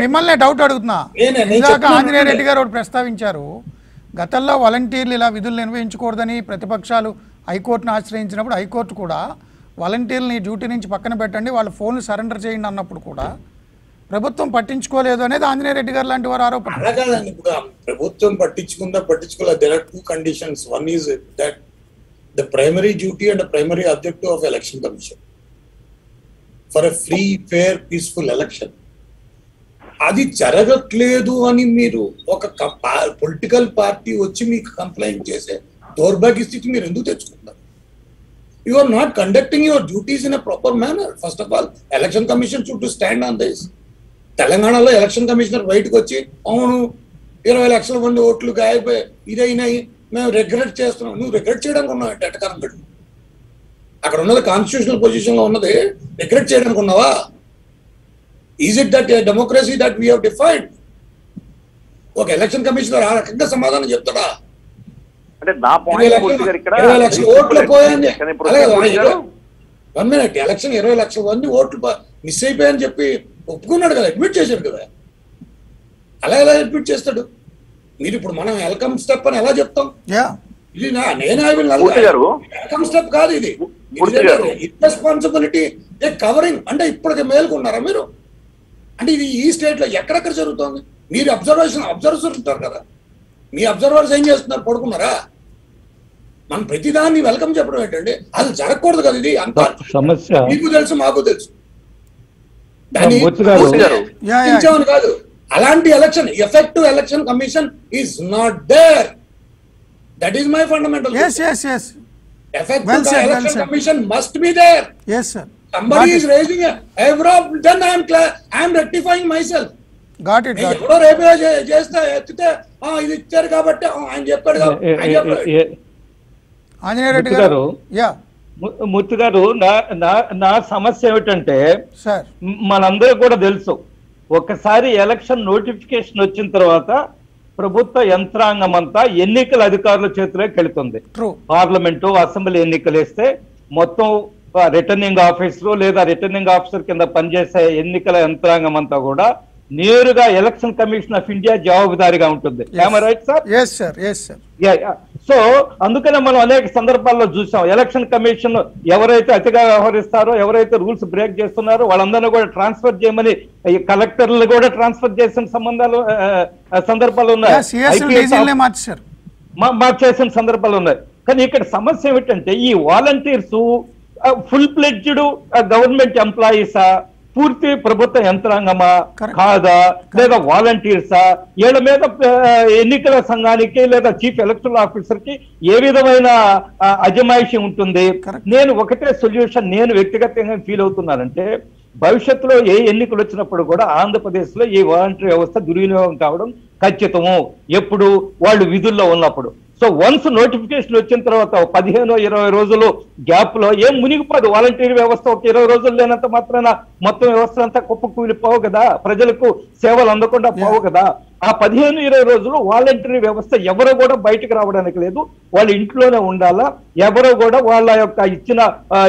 మిమ్మల్ని డౌట్ అడుగుతున్నా. నేనే, నేను ఇందాక. ఆంజనేయ రెడ్డి గారు ఒకటి ప్రస్తావించారు. గతంలో వాలంటీర్లు ఇలా విధులు నిర్వహించకూడదని ప్రతిపక్షాలు హైకోర్టును ఆశ్రయించినప్పుడు హైకోర్టు కూడా వాలంటీర్లని డ్యూటీ నుంచి పక్కన పెట్టండి వాళ్ళ ఫోన్లు సరెండర్ చేయండి అన్నప్పుడు కూడా ప్రభుత్వం పట్టించుకోలేదు అనేది ఆంజనేయ రెడ్డి గారు లాంటి వారు ఆరోపణ. అలా ఇప్పుడు ప్రభుత్వం పట్టించుకుందా పట్టించుకోలేదు there are two conditions one is that the primary duty and primary objective of election commission for a free fair peaceful election అది జరగట్లేదు అని మీరు ఒక పొలిటికల్ పార్టీ వచ్చి మీకు కంప్లైంట్ చేసే దౌర్భాగ్య స్థితి మీరు ఎందుకు తెచ్చుకుంటారు you are not conducting your duties in a proper manner first of all election commission చుట్టూ స్టాండ్ ఆన్ దిస్ తెలంగాణలో ఎలక్షన్ కమిషనర్ బయటకు వచ్చి అవును ఇరవై లక్షల మంది ఓట్లు గాయపోయి ఇదైనాయి మేము రిగ్రెట్ చేస్తున్నాం. నువ్వు రిగ్రెట్ చేయడానికి ఉన్నావు? ఎటకరం పెట్టి అక్కడ ఉన్నది కాన్స్టిట్యూషనల్ పొజిషన్లో ఉన్నది రిగ్రెట్ చేయడానికి ఉన్నావా? Is it that democracy that we have defined ఒక ఎలక్షన్ కమిషనర్ ఆ రకంగా సమాధానం చెప్తాడా? అంటే నా పాయింట్ ఇక్కడ ఓట్లు వన్ మినిట్ ఎలక్షన్ ఇరవై లక్షల మంది ఓట్లు మిస్ అయిపోయాయని చెప్పి ఒప్పుకున్నాడు కదా అడ్మిట్ చేశాడు కదా. అలా ఎలా అడ్మిట్ చేస్తాడు? మీరు ఇప్పుడు మనం వెల్కమ్ స్టెప్ అని ఎలా చెప్తాం? యా. ఇది నా నేను. వెల్కమ్ స్టెప్ కాదు. ఇది. రెస్పాన్సిబిలిటీ కవరింగ్ అంటే ఇప్పటికి మేలుకున్నారా మీరు? అంటే ఇది ఈ స్టేట్లో ఎక్కడెక్కడ జరుగుతోంది? మీరు అబ్జర్వేషన్ అబ్జర్వర్స్ ఉంటారు కదా. మీ అబ్జర్వర్స్ ఏం చేస్తున్నారు? పడుకున్నారా? మనం ప్రతిదాన్ని వెల్కమ్ చెప్పడం ఏంటండి? అది జరగకూడదు కదా ఇది అంత. సమస్య. మీకు తెలుసు మాకు తెలుసు. దాన్ని కాదు. అలాంటి election effective election commission is not there that is my fundamental said. commission must be there. Yes sir somebody is raising a eyebrow then i am cla- i am rectifying myself. Got it నేను got ఎవడో రేపు చే- చేస్తే ఎత్తితే ఆ, ఇది ఇచ్చారు కాబట్టి ఆ, ఆయన చెప్పాడు కాబట్టి ఏ- ఆయన ఏ- చెప్పాడు. ఏ- ఆంజనేయ రెడ్డి మూర్తి గారు గారు. యా. ము- మూర్తి గారు నా నా నా సమస్య ఏమిటంటే మనందరూ కూడా తెలుసు. ఒకసారి ఎలక్షన్ నోటిఫికేషన్ వచ్చిన తర్వాత ప్రభుత్వ యంత్రాంగం అంతా ఎన్నికల అధికారుల చేతిలోకి వెళుతుంది పార్లమెంటు అసెంబ్లీ ఎన్నికలు వేస్తే మొత్తం రిటర్నింగ్ ఆఫీసర్ లేదా రిటర్నింగ్ ఆఫీసర్ కింద పనిచేసే ఎన్నికల యంత్రాంగం అంతా కూడా నేరుగా ఎలక్షన్ కమిషన్ ఆఫ్ ఇండియా జవాబుదారీగా ఉంటుంది. రైట్ సార్ సో అందుకనే మనం అనేక సందర్భాల్లో చూసాం ఎలక్షన్ కమిషన్ ఎవరైతే అతిగా వ్యవహరిస్తారో ఎవరైతే రూల్స్ బ్రేక్ చేస్తున్నారో వాళ్ళందరినీ కూడా ట్రాన్స్ఫర్ చేయమని కలెక్టర్లు కూడా ట్రాన్స్ఫర్ చేసిన సంబంధాలు సందర్భాలు ఉన్నాయి. మార్చేసిన సందర్భాలు ఉన్నాయి. కానీ ఇక్కడ సమస్య ఏమిటంటే ఈ వాలంటీర్స్ ఫుల్ ప్లెడ్జ్డ్ గవర్నమెంట్ ఎంప్లాయీసా పూర్తి ప్రభుత్వ యంత్రాంగమా. కాదా? లేదా వాలంటీర్సా? వీళ్ళ మీద ఎన్నికల సంఘానికి లేదా చీఫ్ ఎలక్టరల్ ఆఫీసర్కి ఏ విధమైన అజమాయిషి ఉంటుంది. నేను ఒకటే సొల్యూషన్ నేను వ్యక్తిగతంగా ఫీల్ అవుతున్నానంటే భవిష్యత్తులో ఏ ఎన్నికలు వచ్చినప్పుడు కూడా ఆంధ్రప్రదేశ్లో ఈ వాలంటరీ వ్యవస్థ దుర్వినియోగం కావడం ఖచ్చితము. ఎప్పుడు? వాళ్ళు విధుల్లో ఉన్నప్పుడు. సో వన్స్ నోటిఫికేషన్ వచ్చిన తర్వాత పదిహేను ఇరవై రోజులు గ్యాప్లో ఏం మునిగిపోదు. వాలంటీర్ వ్యవస్థ ఒక ఇరవై రోజులు లేనంత మాత్రాన మొత్తం వ్యవస్థ అంతా కుప్ప కూలిపోవు కదా. ప్రజలకు సేవలు అందకుండా పోవు కదా. ఆ పదిహేను ఇరవై రోజులు వాలంటరీ వ్యవస్థ ఎవరు కూడా బయటకు రావడానికి లేదు. వాళ్ళ ఇంట్లోనే ఉండాలా? ఎవరు కూడా వాళ్ళ యొక్క ఇచ్చిన ఆ,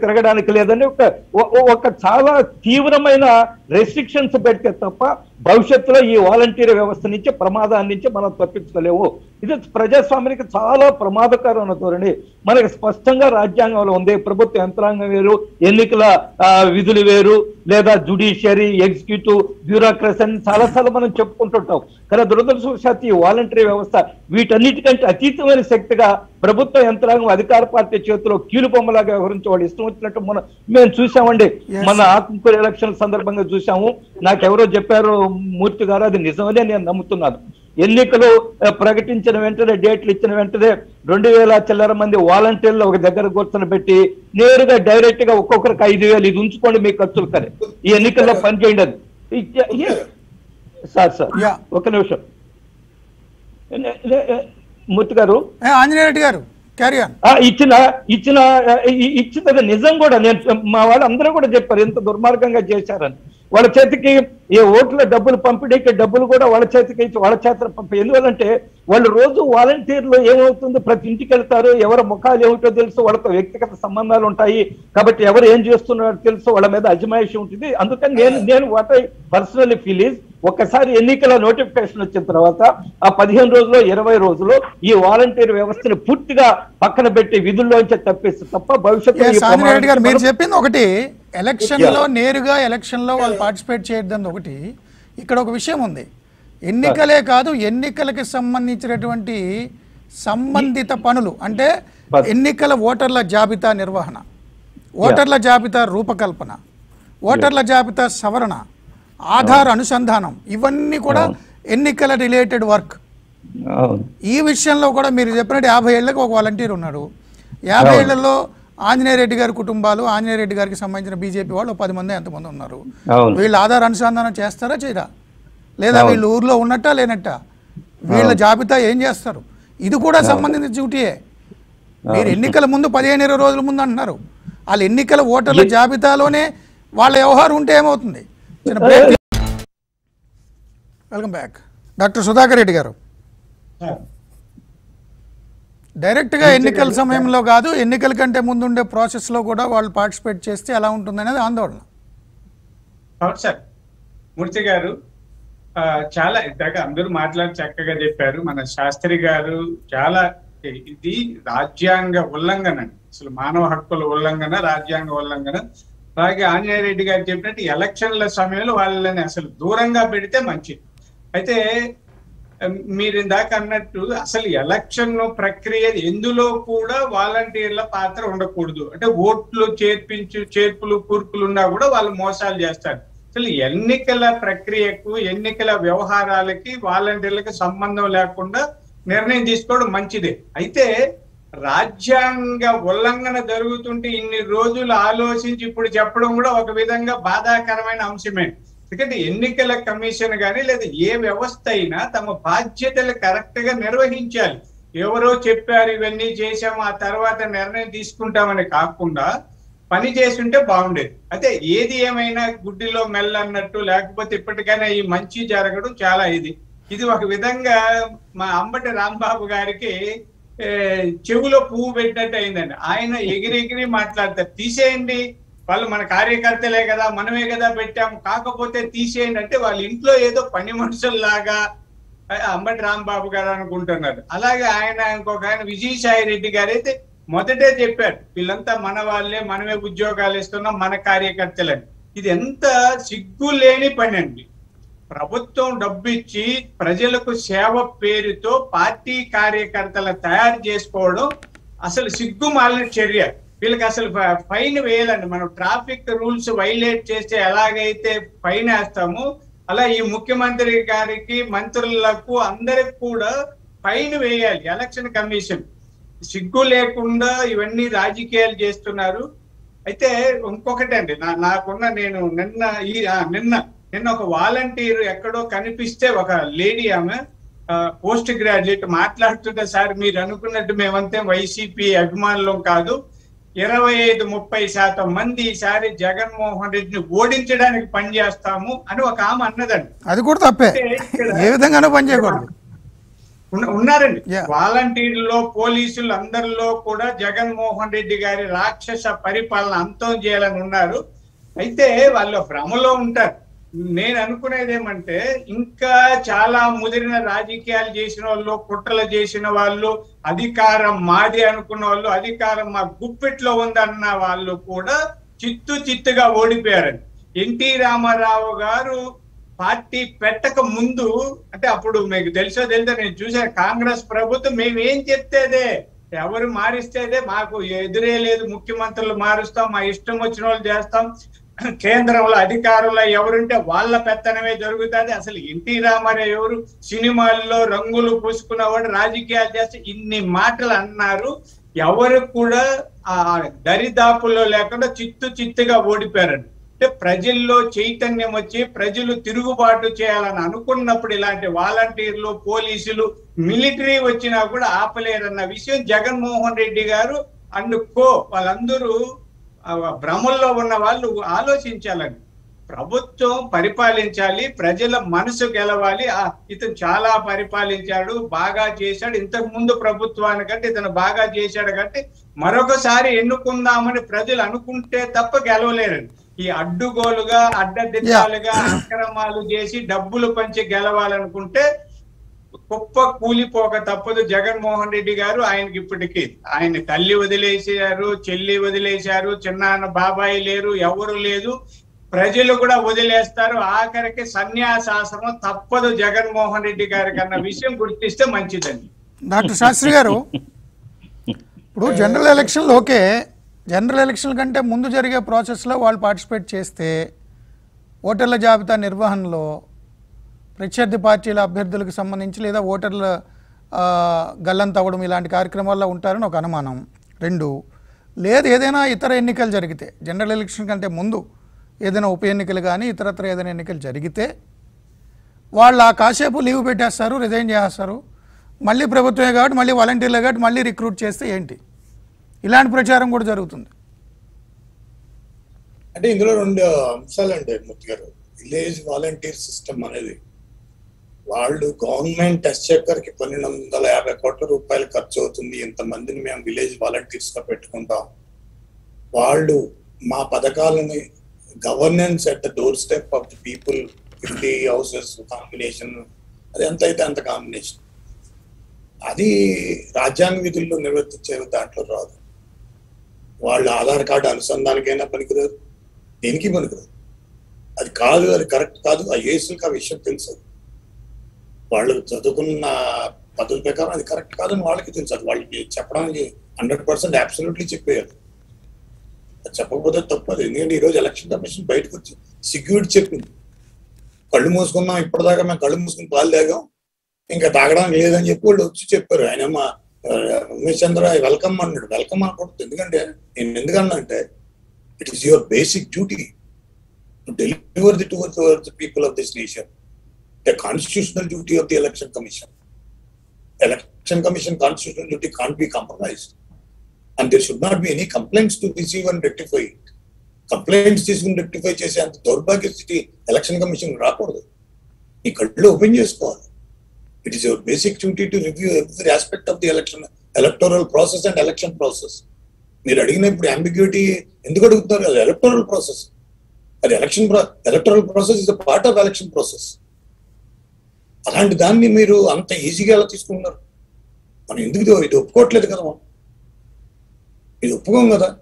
తిరగడానికి లేదని ఒక ఒ- ఒక చాలా తీవ్రమైన రెస్ట్రిక్షన్స్ పెడితే తప్ప భవిష్యత్తులో ఈ వాలంటీర్ వ్యవస్థ నుంచి ప్రమాదాన్ని నుంచి మనం తప్పించుకోలేము ఇది ప్రజాస్వామ్యానికి చాలా ప్రమాదకరమైన ధోరణి. మనకి స్పష్టంగా రాజ్యాంగంలో ఉంది. ప్రభుత్వ యంత్రాంగం వేరు ఎన్నికల విధులు వేరు లేదా జుడిషియరీ ఎగ్జిక్యూటివ్ బ్యూరోక్రసీ అని చాలాసార్లు మనం చెప్పుకుంటుంటాం. కానీ దురదృష్టవశాత్తు ఈ వాలంటరీ వ్యవస్థ వీటన్నిటికంటే అతీతమైన శక్తిగా ప్రభుత్వ యంత్రాంగం అధికార పార్టీ చేతిలో కీలు బొమ్మలాగా వ్యవహరించి వాళ్ళు ఇష్టం వచ్చినట్టు మనం మేము చూసామండి. మన ఆత్మకూరు ఎలక్షన్ సందర్భంగా చూసాము నాకెవరో చెప్పారు మూర్తి గారు అది నిజమనే నేను నమ్ముతున్నాను. ఎన్నికలు ప్రకటించిన వెంటనే డేట్లు ఇచ్చిన వెంటనే రెండు వేల చిల్లర మంది వాలంటీర్లు ఒక దగ్గర కూర్చొని పెట్టి నేరుగా డైరెక్ట్గా ఒక్కొక్కరికి ఐదు వేలు ఇది ఉంచుకోండి మీ ఖర్చులు సరే. ఈ ఎన్నికల్లో పనిచేయండి అది. Sir sir. ఒక నిమిషం. మూర్తి గారు? ఆంజనేయ రెడ్డి గారు ఇచ్చిన ఇచ్చిన ఆ, ఇ- ఇచ్చింది నిజం కూడా నేను మా వాళ్ళు అందరూ కూడా చెప్పారు ఎంత దుర్మార్గంగా చేశారని. వాళ్ళ చేతికి ఈ ఓట్ల డబ్బులు పంపిణీకి డబ్బులు కూడా వాళ్ళ చేతికి ఇచ్చి వాళ్ళ చేత ఎందువల్లంటే వాళ్ళు రోజు వాలంటీర్లు ఏమవుతుంది? ప్రతి ఇంటికి వెళ్తారు ఎవరి ముఖాలు ఏమిటో తెలుసు వాళ్ళతో వ్యక్తిగత సంబంధాలు ఉంటాయి. కాబట్టి ఎవరు ఏం చేస్తున్నారో తెలుసు వాళ్ళ మీద అజమాయిషి ఉంటుంది. అందుకని నేను నేను what I personally feel is ఒక్కసారి ఎన్నికల నోటిఫికేషన్ వచ్చిన తర్వాత ఆ పదిహేను రోజులు ఇరవై రోజులు ఈ వాలంటీర్ వ్యవస్థని పూర్తిగా పక్కన పెట్టి విధుల్లోంచి తప్పేస్తే తప్ప గారు మీరు చెప్పింది ఒకటి. ఎలక్షన్లో నేరుగా ఎలక్షన్లో వాళ్ళు పార్టిసిపేట్ చేయడం ఒకటి. ఇక్కడ ఒక విషయం ఉంది. ఎన్నికలే కాదు ఎన్నికలకి సంబంధించినటువంటి సంబంధిత పనులు అంటే. ఎన్నికల ఓటర్ల జాబితా నిర్వహణ ఓటర్ల జాబితా రూపకల్పన ఓటర్ల జాబితా సవరణ ఆధార్ అనుసంధానం ఇవన్నీ కూడా ఎన్నికల రిలేటెడ్ వర్క్. ఈ విషయంలో కూడా మీరు చెప్పినట్టు యాభై ఏళ్ళకి ఒక వాలంటీర్ ఉన్నాడు. యాభై ఏళ్ళలో ఆంజనేయ రెడ్డి గారి కుటుంబాలు ఆంజనేయ రెడ్డి గారికి సంబంధించిన బీజేపీ వాళ్ళు పది మంది ఎంతమంది ఉన్నారు. వీళ్ళు ఆధార్ అనుసంధానం చేస్తారా చేయరా? లేదా. వీళ్ళు ఊర్లో ఉన్నట్టా లేనట్టా? వీళ్ళ జాబితా ఏం చేస్తారు? ఇది కూడా సంబంధించిన డ్యూటీయే. మీరు ఎన్నికల ముందు పదిహేను ఇరవై రోజుల ముందు అంటున్నారు. వాళ్ళ ఎన్నికల ఓటర్ల జాబితాలోనే వాళ్ళ వ్యవహారం ఉంటే ఏమవుతుంది? చిన్న break welcome back doctor Sudhakar Reddy గారు. డైరెక్ట్గా ఎన్నికల సమయంలో కాదు ఎన్నికల కంటే ముందు ఉండే ప్రాసెస్లో కూడా వాళ్ళు పార్టిసిపేట్ చేస్తే ఎలా ఉంటుందనేది ఆందోళన. అవును సార్. మూర్తి గారు చాలా ఇందాక అందరూ మాట్లాడి చక్కగా చెప్పారు. మన శాస్త్రి గారు చాలా ఇది రాజ్యాంగ ఉల్లంఘన. అసలు మానవ హక్కుల ఉల్లంఘన రాజ్యాంగ ఉల్లంఘన. అలాగే ఆంజనేయ రెడ్డి గారు చెప్పినట్టు ఎలక్షన్ల సమయంలో వాళ్ళని అసలు దూరంగా పెడితే మంచిది. అయితే మీరు ఇందాక అన్నట్టు అసలు ఎలక్షన్ ప్రక్రియ ఎందులో కూడా వాలంటీర్ల పాత్ర ఉండకూడదు. అంటే ఓట్లు చేర్పించు చేర్పులు కూర్పులు ఉన్నా కూడా వాళ్ళు మోసాలు చేస్తారు. అసలు ఎన్నికల ప్రక్రియకు ఎన్నికల వ్యవహారాలకి వాలంటీర్లకు సంబంధం లేకుండా నిర్ణయం తీసుకోవడం మంచిదే. అయితే రాజ్యాంగ ఉల్లంఘన జరుగుతుంటే ఇన్ని రోజులు ఆలోచించి ఇప్పుడు చెప్పడం కూడా ఒక విధంగా బాధాకరమైన అంశమే. ఎందుకంటే ఎన్నికల కమిషన్ కానీ లేదా ఏ వ్యవస్థ అయినా తమ బాధ్యతలు కరెక్ట్గా నిర్వహించాలి. ఎవరో చెప్పారు ఇవన్నీ చేశాము ఆ తర్వాత నిర్ణయం తీసుకుంటామని కాకుండా పని చేస్తుంటే బాగుండేది. అయితే ఏది ఏమైనా గుడ్డిలో మెల్ల అన్నట్టు లేకపోతే ఇప్పటికైనా ఈ మంచి జరగడం చాలా ఇది. ఇది ఒక విధంగా మా అంబటి రాంబాబు గారికి చెవులో పువ్వు పెట్టినట్టు అయిందండి. ఆయన ఎగిరి ఎగిరి మాట్లాడతారు. తీసేయండి. వాళ్ళు మన కార్యకర్తలే కదా మనమే కదా పెట్టాము. కాకపోతే తీసేయండి అంటే వాళ్ళ ఇంట్లో ఏదో పని మనుషుల్లాగా అంబటి రాంబాబు గారు అనుకుంటున్నారు. అలాగే ఆయన ఇంకొక ఆయన విజయసాయి రెడ్డి గారు అయితే మొదటే చెప్పారు వీళ్ళంతా మన వాళ్ళే మనమే ఉద్యోగాలు ఇస్తున్నాం మన కార్యకర్తలని ఇది ఎంత సిగ్గు లేని పని అండి. ప్రభుత్వం డబ్బు ఇచ్చి ప్రజలకు సేవ పేరుతో పార్టీ కార్యకర్తల తయారు చేసుకోవడం అసలు సిగ్గు మాలిన చర్య. వీళ్ళకి అసలు ఫైన్ వేయాలండి. మనం ట్రాఫిక్ రూల్స్ వైలేట్ చేస్తే ఎలాగైతే ఫైన్ వేస్తామో అలా ఈ ముఖ్యమంత్రి గారికి మంత్రులకు అందరికి కూడా ఫైన్ వేయాలి. Election commission. సిగ్గు లేకుండా ఇవన్నీ రాజకీయాలు చేస్తున్నారు. అయితే ఇంకొకటి అండి నా నాకున్న నేను నిన్న ఈ నిన్న నిన్న ఒక వాలంటీర్ ఎక్కడో కనిపిస్తే ఒక లేడీ ఆమె పోస్ట్ గ్రాడ్యుయేట్ మాట్లాడుతుంటే సార్ మీరు అనుకున్నట్టు మేమంతే వైసీపీ అభిమానులం కాదు. ఇరవై ఐదు ముప్పై శాతం మంది ఈసారి జగన్మోహన్ రెడ్డిని ఓడించడానికి పనిచేస్తాము అని ఒక ఆమె అన్నదండి. అది కూడా తప్పే. ఏ విధంగానూ పని చేయకూడదు. ఉన్న- ఉన్నారండి. వాలంటీర్లో పోలీసులు అందరిలో కూడా జగన్మోహన్ రెడ్డి గారి రాక్షస పరిపాలన అంతం చేయాలని ఉన్నారు. అయితే వాళ్ళు భ్రమలో ఉంటారు. నేను అనుకునేది ఏమంటే ఇంకా చాలా ముదిరిన రాజకీయాలు చేసిన వాళ్ళు కుట్రలు చేసిన వాళ్ళు అధికారం మాది అనుకున్న వాళ్ళు అధికారం మా గుప్పెట్లో ఉందన్న వాళ్ళు కూడా చిత్తు చిత్తుగా ఓడిపోయారండి. ఎన్టీ రామారావు గారు పార్టీ పెట్టక ముందు అంటే అప్పుడు మీకు తెలుసో తెలుసో నేను చూశాను కాంగ్రెస్ ప్రభుత్వం మేము ఏం చెప్తేదే ఎవరు మారిస్తేదే మాకు ఎదురే లేదు ముఖ్యమంత్రులు మారుస్తాం మా ఇష్టం వచ్చిన వాళ్ళు చేస్తాం కేంద్రంలో అధికారంలో ఎవరుంటే వాళ్ళ పెత్తనమే జరుగుతుంది. అసలు ఎన్టీ రామారావు ఎవరు? సినిమాల్లో రంగులు పూసుకున్నవాడు రాజకీయాలు చేస్తే ఇన్ని మాటలు అన్నారు. ఎవరు కూడా ఆ దరిదాపుల్లో లేకుండా చిత్తు చిత్తుగా ఓడిపోయారండి. అంటే ప్రజల్లో చైతన్యం వచ్చి ప్రజలు తిరుగుబాటు చేయాలని అనుకున్నప్పుడు ఇలాంటి వాలంటీర్లు పోలీసులు మిలిటరీ వచ్చినా కూడా ఆపలేరన్న విషయం జగన్మోహన్ రెడ్డి గారు అండ్ కో వాళ్ళందరూ భ్రమల్లో ఉన్న వాళ్ళు ఆలోచించాలండి. ప్రభుత్వం పరిపాలించాలి ప్రజల మనసు గెలవాలి. ఆ ఇతను చాలా పరిపాలించాడు బాగా చేశాడు. ఇంతకు ముందు ప్రభుత్వానికంటే ఇతను బాగా చేశాడు కాబట్టి మరొకసారి ఎన్నుకుందామని ప్రజలు అనుకుంటే తప్ప గెలవలేరండి. ఈ అడ్డుగోలుగా అడ్డదిడ్డాలుగా అక్రమాలు చేసి డబ్బులు పంచి గెలవాలనుకుంటే కుప్ప కూలిపోక తప్పదు. జగన్మోహన్ రెడ్డి గారు ఆయనకి ఇప్పటికీ ఆయన తల్లి వదిలేసారు చెల్లి వదిలేశారు చిన్నాన్న బాబాయి లేరు ఎవరు లేదు. ప్రజలు కూడా వదిలేస్తారు. ఆఖరికి సన్యాసాశ్రమం తప్పదు జగన్మోహన్ రెడ్డి గారికి అన్న విషయం గుర్తిస్తే మంచిదండి. డాక్టర్ శాస్త్రి గారు ఇప్పుడు జనరల్ ఎలక్షన్లు ఓకే. జనరల్ ఎలక్షన్ కంటే ముందు జరిగే ప్రాసెస్లో వాళ్ళు పార్టిసిపేట్ చేస్తే ఓటర్ల జాబితా నిర్వహణలో ప్రత్యర్థి పార్టీల అభ్యర్థులకు సంబంధించి లేదా ఓటర్ల గల్లంతవ్వడం ఇలాంటి కార్యక్రమాల్లో ఉంటారని ఒక అనుమానం. రెండు లేదు ఏదైనా ఇతర ఎన్నికలు జరిగితే జనరల్ ఎలక్షన్ కంటే ముందు ఏదైనా ఉప ఎన్నికలు కానీ ఇతరత్ర ఏదైనా ఎన్నికలు జరిగితే వాళ్ళు ఆ కాసేపు లీవ్ పెట్టేస్తారు రిజైన్ చేస్తారు. మళ్ళీ ప్రభుత్వమే కాబట్టి మళ్ళీ వాలంటీర్లే కాబట్టి మళ్ళీ రిక్రూట్ చేస్తే ఏంటి? ఇలాంటి ప్రచారం కూడా జరుగుతుంది. అంటే ఇందులో రెండు అంశాలు అండి మూర్తి గారు విలేజ్ వాలంటీర్ సిస్టమ్ అనేది వాళ్ళు గవర్నమెంట్ టెస్ట్ చెక్కర్కి పన్నెండు వందల యాభై కోట్ల రూపాయలు ఖర్చు అవుతుంది. ఇంతమందిని మేము విలేజ్ వాలంటీర్స్గా పెట్టుకుంటాం. వాళ్ళు మా పథకాలని governance at the doorstep of the people fifty houses combination అది ఎంత అయితే అంత కాంబినేషన్. అది రాజ్యాంగ విధుల్లో నిర్వర్తించే దాంట్లో రాదు. వాళ్ళ ఆధార్ కార్డు అనుసంధానికైనా పనికిరాదు. దేనికి పనికిరాదు? అది కాదు అది కరెక్ట్ కాదు. ఆ ఏసులకు ఆ విషయం తెలుసు. వాళ్ళు చదువుకున్న పద్ధతి ప్రకారం అది కరెక్ట్ కాదని వాళ్ళకి తెలుసు. అది వాళ్ళకి చెప్పడానికి హండ్రెడ్ పర్సెంట్ అబ్సల్యూట్లీ చెప్పేయాలి. చెప్పకపోతే తప్పదు. ఎందుకంటే ఈరోజు ఎలక్షన్ కమిషన్ బయటకు వచ్చి సెక్యూరిటీ చెప్పింది. కళ్ళు మూసుకున్నాం ఇప్పటిదాకా మేము కళ్ళు మూసుకుని పాలు తాగాం. ఇంకా తాగడానికి లేదని చెప్పి వాళ్ళు వచ్చి చెప్పారు. ఆయన మా ఉమేష్ చంద్ర వెల్కమ్ అన్నాడు. వెల్కమ్ అనకూడదు. ఎందుకంటే నేను ఎందుకన్నా అంటే it is your basic duty to deliver the towards the people of this nation the constitutional duty of the election commission election commission constitutional duty can't be compromised and there should not be any complaints to receive and rectify complaints తీసుకుని rectify చేసే అంత దౌర్భాగ్య స్థితి election commission రాకూడదు. ఈ కళ్ళు open చేసుకోవాలి. It is your basic duty to review every aspect of the election electoral process and election process మీరు అడిగినప్పుడు అంబిగ్యూటీ ఎందుకు అడుగుతున్నారు? అది ఎలక్టోరల్ ప్రాసెస్ అది election electoral process is a part of election process అలాంటి దాన్ని మీరు అంత ఈజీగా ఎలా తీసుకుంటున్నారు? మనం ఎందుకు ఇది- ఒప్పుకోవట్లేదు కదా మనం. ఇది ఒప్పుకోం కదా.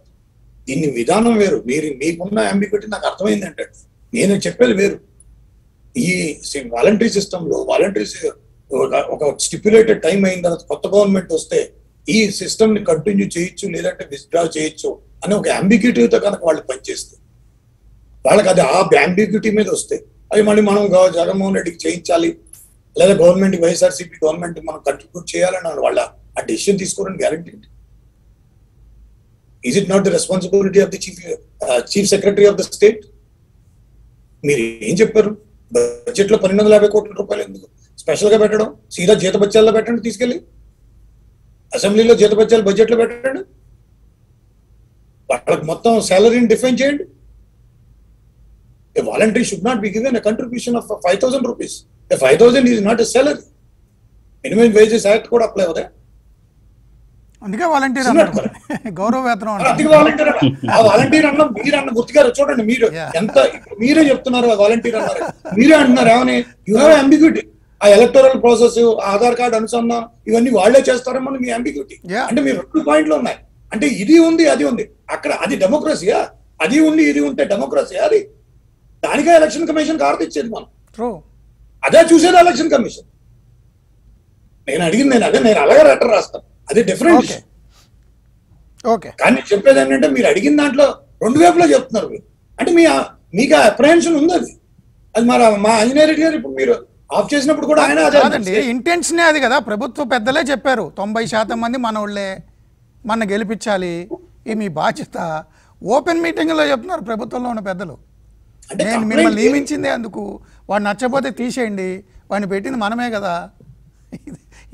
దీన్ని విధానం వేరు. మీరు మీకున్న అంబిగ్యూటీ నాకు అర్థమైంది అంటే నేను చెప్పేది వేరు. ఈ వాలంటరీ సిస్టంలో లో వాలంటరీస్ ఒక స్టిప్యులేటెడ్ టైం అయిన తర్వాత కొత్త గవర్నమెంట్ వస్తే ఈ సిస్టమ్ని కంటిన్యూ చేయొచ్చు లేదంటే విత్డ్రా చేయొచ్చు అని ఒక అంబిగ్యూటీతో కనుక వాళ్ళు పనిచేస్తే వాళ్ళకి అది ఆ అంబిగ్యూటీ మీద వస్తే అది మళ్ళీ మనం జగన్మోహన్ రెడ్డికి చేయించాలి లేదా గవర్నమెంట్ వైఎస్ఆర్సీపీ గవర్నమెంట్ మనం కంట్రిబ్యూట్ చేయాలని వాళ్ళ ఆ డెసిషన్ తీసుకోవడానికి guarantee is it not the responsibility of the chief chief secretary of the state మీరు ఏం చెప్పారు? బడ్జెట్లో పన్నెండు వందల యాభై కోట్ల రూపాయలు ఎందుకు? స్పెషల్గా పెట్టడం? సీదా జీతబత్యాల్లో పెట్టండి తీసుకెళ్ళి. అసెంబ్లీలో జీతబత్యాలు బడ్జెట్లో పెట్టండి. వాళ్ళకి మొత్తం సాలరీని డిఫైన్ చేయండి. Voluntary should not be given contribution of five thousand rupees five thousand is not a salary minimum wages act కూడా అప్లై అవుతాయి అందుకే వాలంటీర్ గౌరవ వేతనం వాలంటీర్. ఆ వాలంటీర్ అన్న మీరు అన్న గుర్తుగారు చూడండి మీరు. ఎంత మీరే చెప్తున్నారు ఆ వాలంటీర్ అన్నారు. మీరే అంటున్నారు ఏమని? యూ హ్యావ్ అంబిగ్యూటీ ఆ ఎలక్టోరల్ ప్రాసెస్ ఆధార్ కార్డు అనుసంధానం ఇవన్నీ వాళ్ళే చేస్తారేమో మీ అంబిగ్యూటీ. అంటే మీరు రెండు పాయింట్లు ఉన్నాయి. అంటే ఇది ఉంది అది ఉంది. అక్కడ అది డెమోక్రసీయా అది ఉంది ఇది ఉంటే డెమోక్రసీ అది? దానికే ఎలక్షన్ కమిషన్ కార్డు ఇచ్చేది మనం. అదే చూసేది ఎలక్షన్ కమిషన్ నేను అడిగింది నేను అదే నేను అలాగే లెటర్ రాస్తాను. అది డిఫరెంట్ ఓకే కానీ చెప్పేది ఏంటంటే మీరు అడిగిన దాంట్లో రెండు వైపులా చెప్తున్నారు మీరు. అంటే మీ మీకు అప్రహెన్షన్ ఉంది అది. అది మరి మా రెడ్డి గారు ఇప్పుడు మీరు ఆఫ్ చేసినప్పుడు కూడా ఆయన అదే ఇంటెన్షనే అది కదా. ప్రభుత్వ పెద్దలే చెప్పారు. తొంభై శాతం మంది మనోళ్ళే మన గెలిపించాలి. ఇది మీ బాధ్యత. ఓపెన్ మీటింగ్లో చెప్తున్నారు ప్రభుత్వంలో ఉన్న పెద్దలు. అంటే నేను మిమ్మల్ని నియమించిందే అందుకు. వాడు నచ్చపోతే తీసేయండి. వాడిని పెట్టింది మనమే కదా.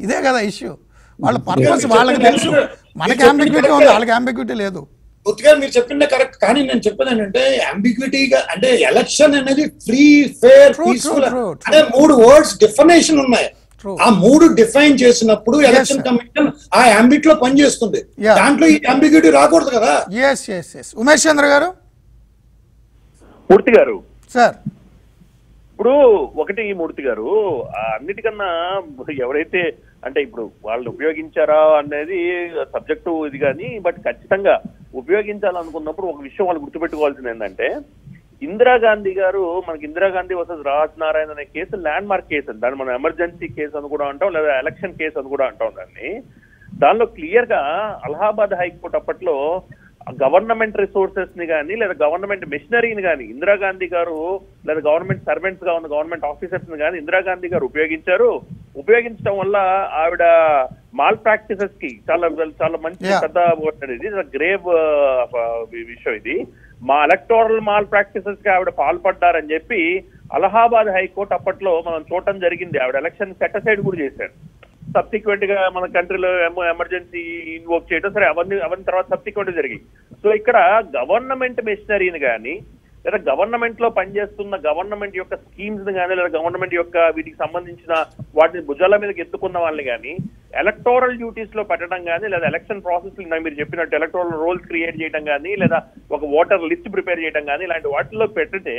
ఇది- కదా ఇష్యూ. వాళ్ళ పర్పస్ వాళ్ళకి తెలుసు. మనకి అంబిగ్యూటీ. ఉంది వాళ్ళకి అంబిగ్యూటీ లేదు. పూర్తిగా మీరు చెప్పిందే కరెక్ట్. కానీ నేను చెప్పేది ఏంటంటే అంబిగ్యూటీగా అంటే ఎలక్షన్ అనేది ఫ్రీ ఫేర్ పీస్ఫుల్. అంటే మూడు వర్డ్స్ డిఫినేషన్ ఉన్నాయి. ఆ మూడు డిఫైన్ చేసినప్పుడు ఎలక్షన్. కమిషన్ ఆ అంబిట్లో పనిచేస్తుంది. దాంట్లో ఈ అంబిగ్యూటీ రాకూడదు కదా. Yes yes yes Umesh Chandra గారు? మూర్తి గారు. సార్ ఇప్పుడు ఒకటి మూర్తి గారు అన్నిటికన్నా ఎవరైతే అంటే ఇప్పుడు వాళ్ళు ఉపయోగించారా అనేది సబ్జెక్టు ఇది కానీ బట్ ఖచ్చితంగా ఉపయోగించాలనుకున్నప్పుడు ఒక విషయం వాళ్ళు గుర్తుపెట్టుకోవాల్సింది ఏంటంటే ఇందిరాగాంధీ గారు మనకి ఇందిరాగాంధీ వర్సెస్ రాజ్ నారాయణ అనే కేసు ల్యాండ్ మార్క్ కేసు అని. దాన్ని మనం ఎమర్జెన్సీ కేసు అని కూడా అంటాం లేదా ఎలక్షన్ కేసు అని కూడా అంటాం దాన్ని దానిలో క్లియర్గా అలహాబాద్ హైకోర్టు అప్పట్లో గవర్నమెంట్ రిసోర్సెస్ని కానీ లేదా గవర్నమెంట్ మిషనరీని కానీ ఇందిరాగాంధీ గారు లేదా గవర్నమెంట్ సర్వెంట్స్గా ఉన్న గవర్నమెంట్ ఆఫీసర్స్ని కానీ ఇందిరాగాంధీ గారు ఉపయోగించారు. ఉపయోగించడం వల్ల ఆవిడ మాల్ ప్రాక్టీసెస్కి చాలా చాలా మంచి. పెద్ద ఇది గ్రేవ్ విషయం ఇది. మా ఎలక్టోరల్ మాల్ ప్రాక్టీసెస్కి ఆవిడ పాల్పడ్డారని చెప్పి అలహాబాద్ హైకోర్టు అప్పట్లో మనం చూడటం జరిగింది. ఆవిడ ఎలక్షన్ సెట్ కూడా చేశారు. సబ్సిక్వెంట్గా మన కంట్రీలో ఎమర్జెన్సీ ఇన్వోక్ చేయడం సరే అవన్నీ అవన్నీ తర్వాత సబ్సిక్వెంట్ జరిగాయి. సో ఇక్కడ గవర్నమెంట్ మెషినరీని కానీ లేదా గవర్నమెంట్లో పనిచేస్తున్న గవర్నమెంట్ యొక్క స్కీమ్స్ని కానీ లేదా గవర్నమెంట్ యొక్క వీటికి సంబంధించిన వాటిని భుజాల మీదకి ఎత్తుకున్న వాళ్ళని కానీ ఎలక్టోరల్ డ్యూటీస్లో పెట్టడం కానీ లేదా ఎలక్షన్ ప్రాసెస్ మీరు చెప్పినట్టు ఎలక్టోరల్ రోల్స్ క్రియేట్ చేయడం కానీ లేదా ఒక ఓటర్ లిస్ట్ ప్రిపేర్ చేయడం కానీ ఇలాంటి వాటిలో పెట్టితే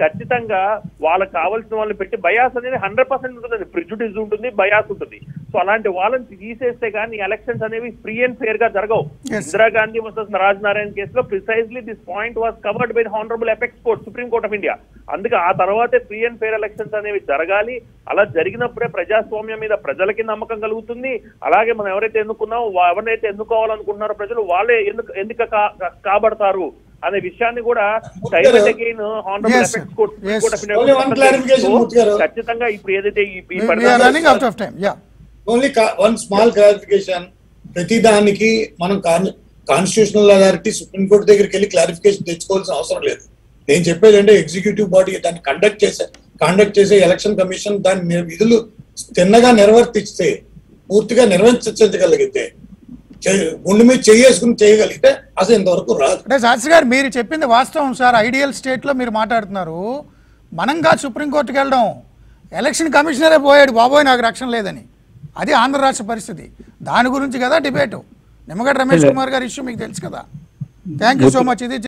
ఖచ్చితంగా వాళ్ళకి కావాల్సిన వాళ్ళని పెట్టి బయాస్ అనేది హండ్రెడ్ పర్సెంట్ ఉంటుంది. ప్రిజుడిస్ ఉంటుంది బయాస్ ఉంటుంది. సో అలాంటి వాళ్ళని తీసేస్తే కానీ ఎలక్షన్స్ అనేవి ఫ్రీ అండ్ ఫేర్గా జరగవు. ఇందిరాగాంధీ వర్సెస్ రాజ్ నారాయణ కేసులో precisely this point was covered by honourable apex court supreme court of India. అందుకే ఆ తర్వాతే ఫ్రీ అండ్ ఫేర్ ఎలక్షన్స్ అనేవి జరగాలి. అలా జరిగినప్పుడే ప్రజాస్వామ్యం మీద ప్రజలకి నమ్మకం కలుగుతుంది. అలాగే మనం ఎవరైతే ఎన్నుకున్నామో ఎవరినైతే ఎన్నుకోవాలనుకుంటున్నారో ప్రజలు వాళ్ళే ఎన్నుక ఎన్నిక కా- కా- కాబడతారు అనే విషయాన్ని కూడా అగైన్ హానరబుల్ sir. కోర్ట్. ఖచ్చితంగా ఇప్పుడు ఏదైతే ఈ- ఓన్లీ వన్ స్మాల్ క్లారిఫికేషన్ ప్రతి దానికి మనం కాన్స్టిట్యూషనల్ అథారిటీ సుప్రీంకోర్టు దగ్గరికి వెళ్ళి క్లారిఫికేషన్ తెచ్చుకోవాల్సిన అవసరం లేదు. నేను చెప్పేది అంటే ఎగ్జిక్యూటివ్ బాడీ దాన్ని కండక్ట్ చేసే కండక్ట్ చేసే ఎలక్షన్ కమిషన్ దాని విధులు తిన్నగా నిర్వర్తిస్తే పూర్తిగా నిర్వహించగలిగితే చే- గుండె మీద చేసుకుని చేయగలిగితే అసలు ఇంతవరకు రాదు. అంటే శాస్త్రి గారు మీరు చెప్పింది వాస్తవం సార్. ఐడియల్ స్టేట్లో మీరు మాట్లాడుతున్నారు. మనం కాదు సుప్రీంకోర్టుకి వెళ్ళడం. ఎలక్షన్ కమిషనరే పోయాడు బాబోయ్ నాకు రక్షణ లేదని. అది ఆంధ్ర రాష్ట్ర పరిస్థితి. దాని గురించి కదా డిబేటు. నిమ్మగడ్డ రమేష్ కుమార్ గారి ఇష్యూ మీకు తెలుసు కదా. థ్యాంక్ యూ సో మచ్ ఇది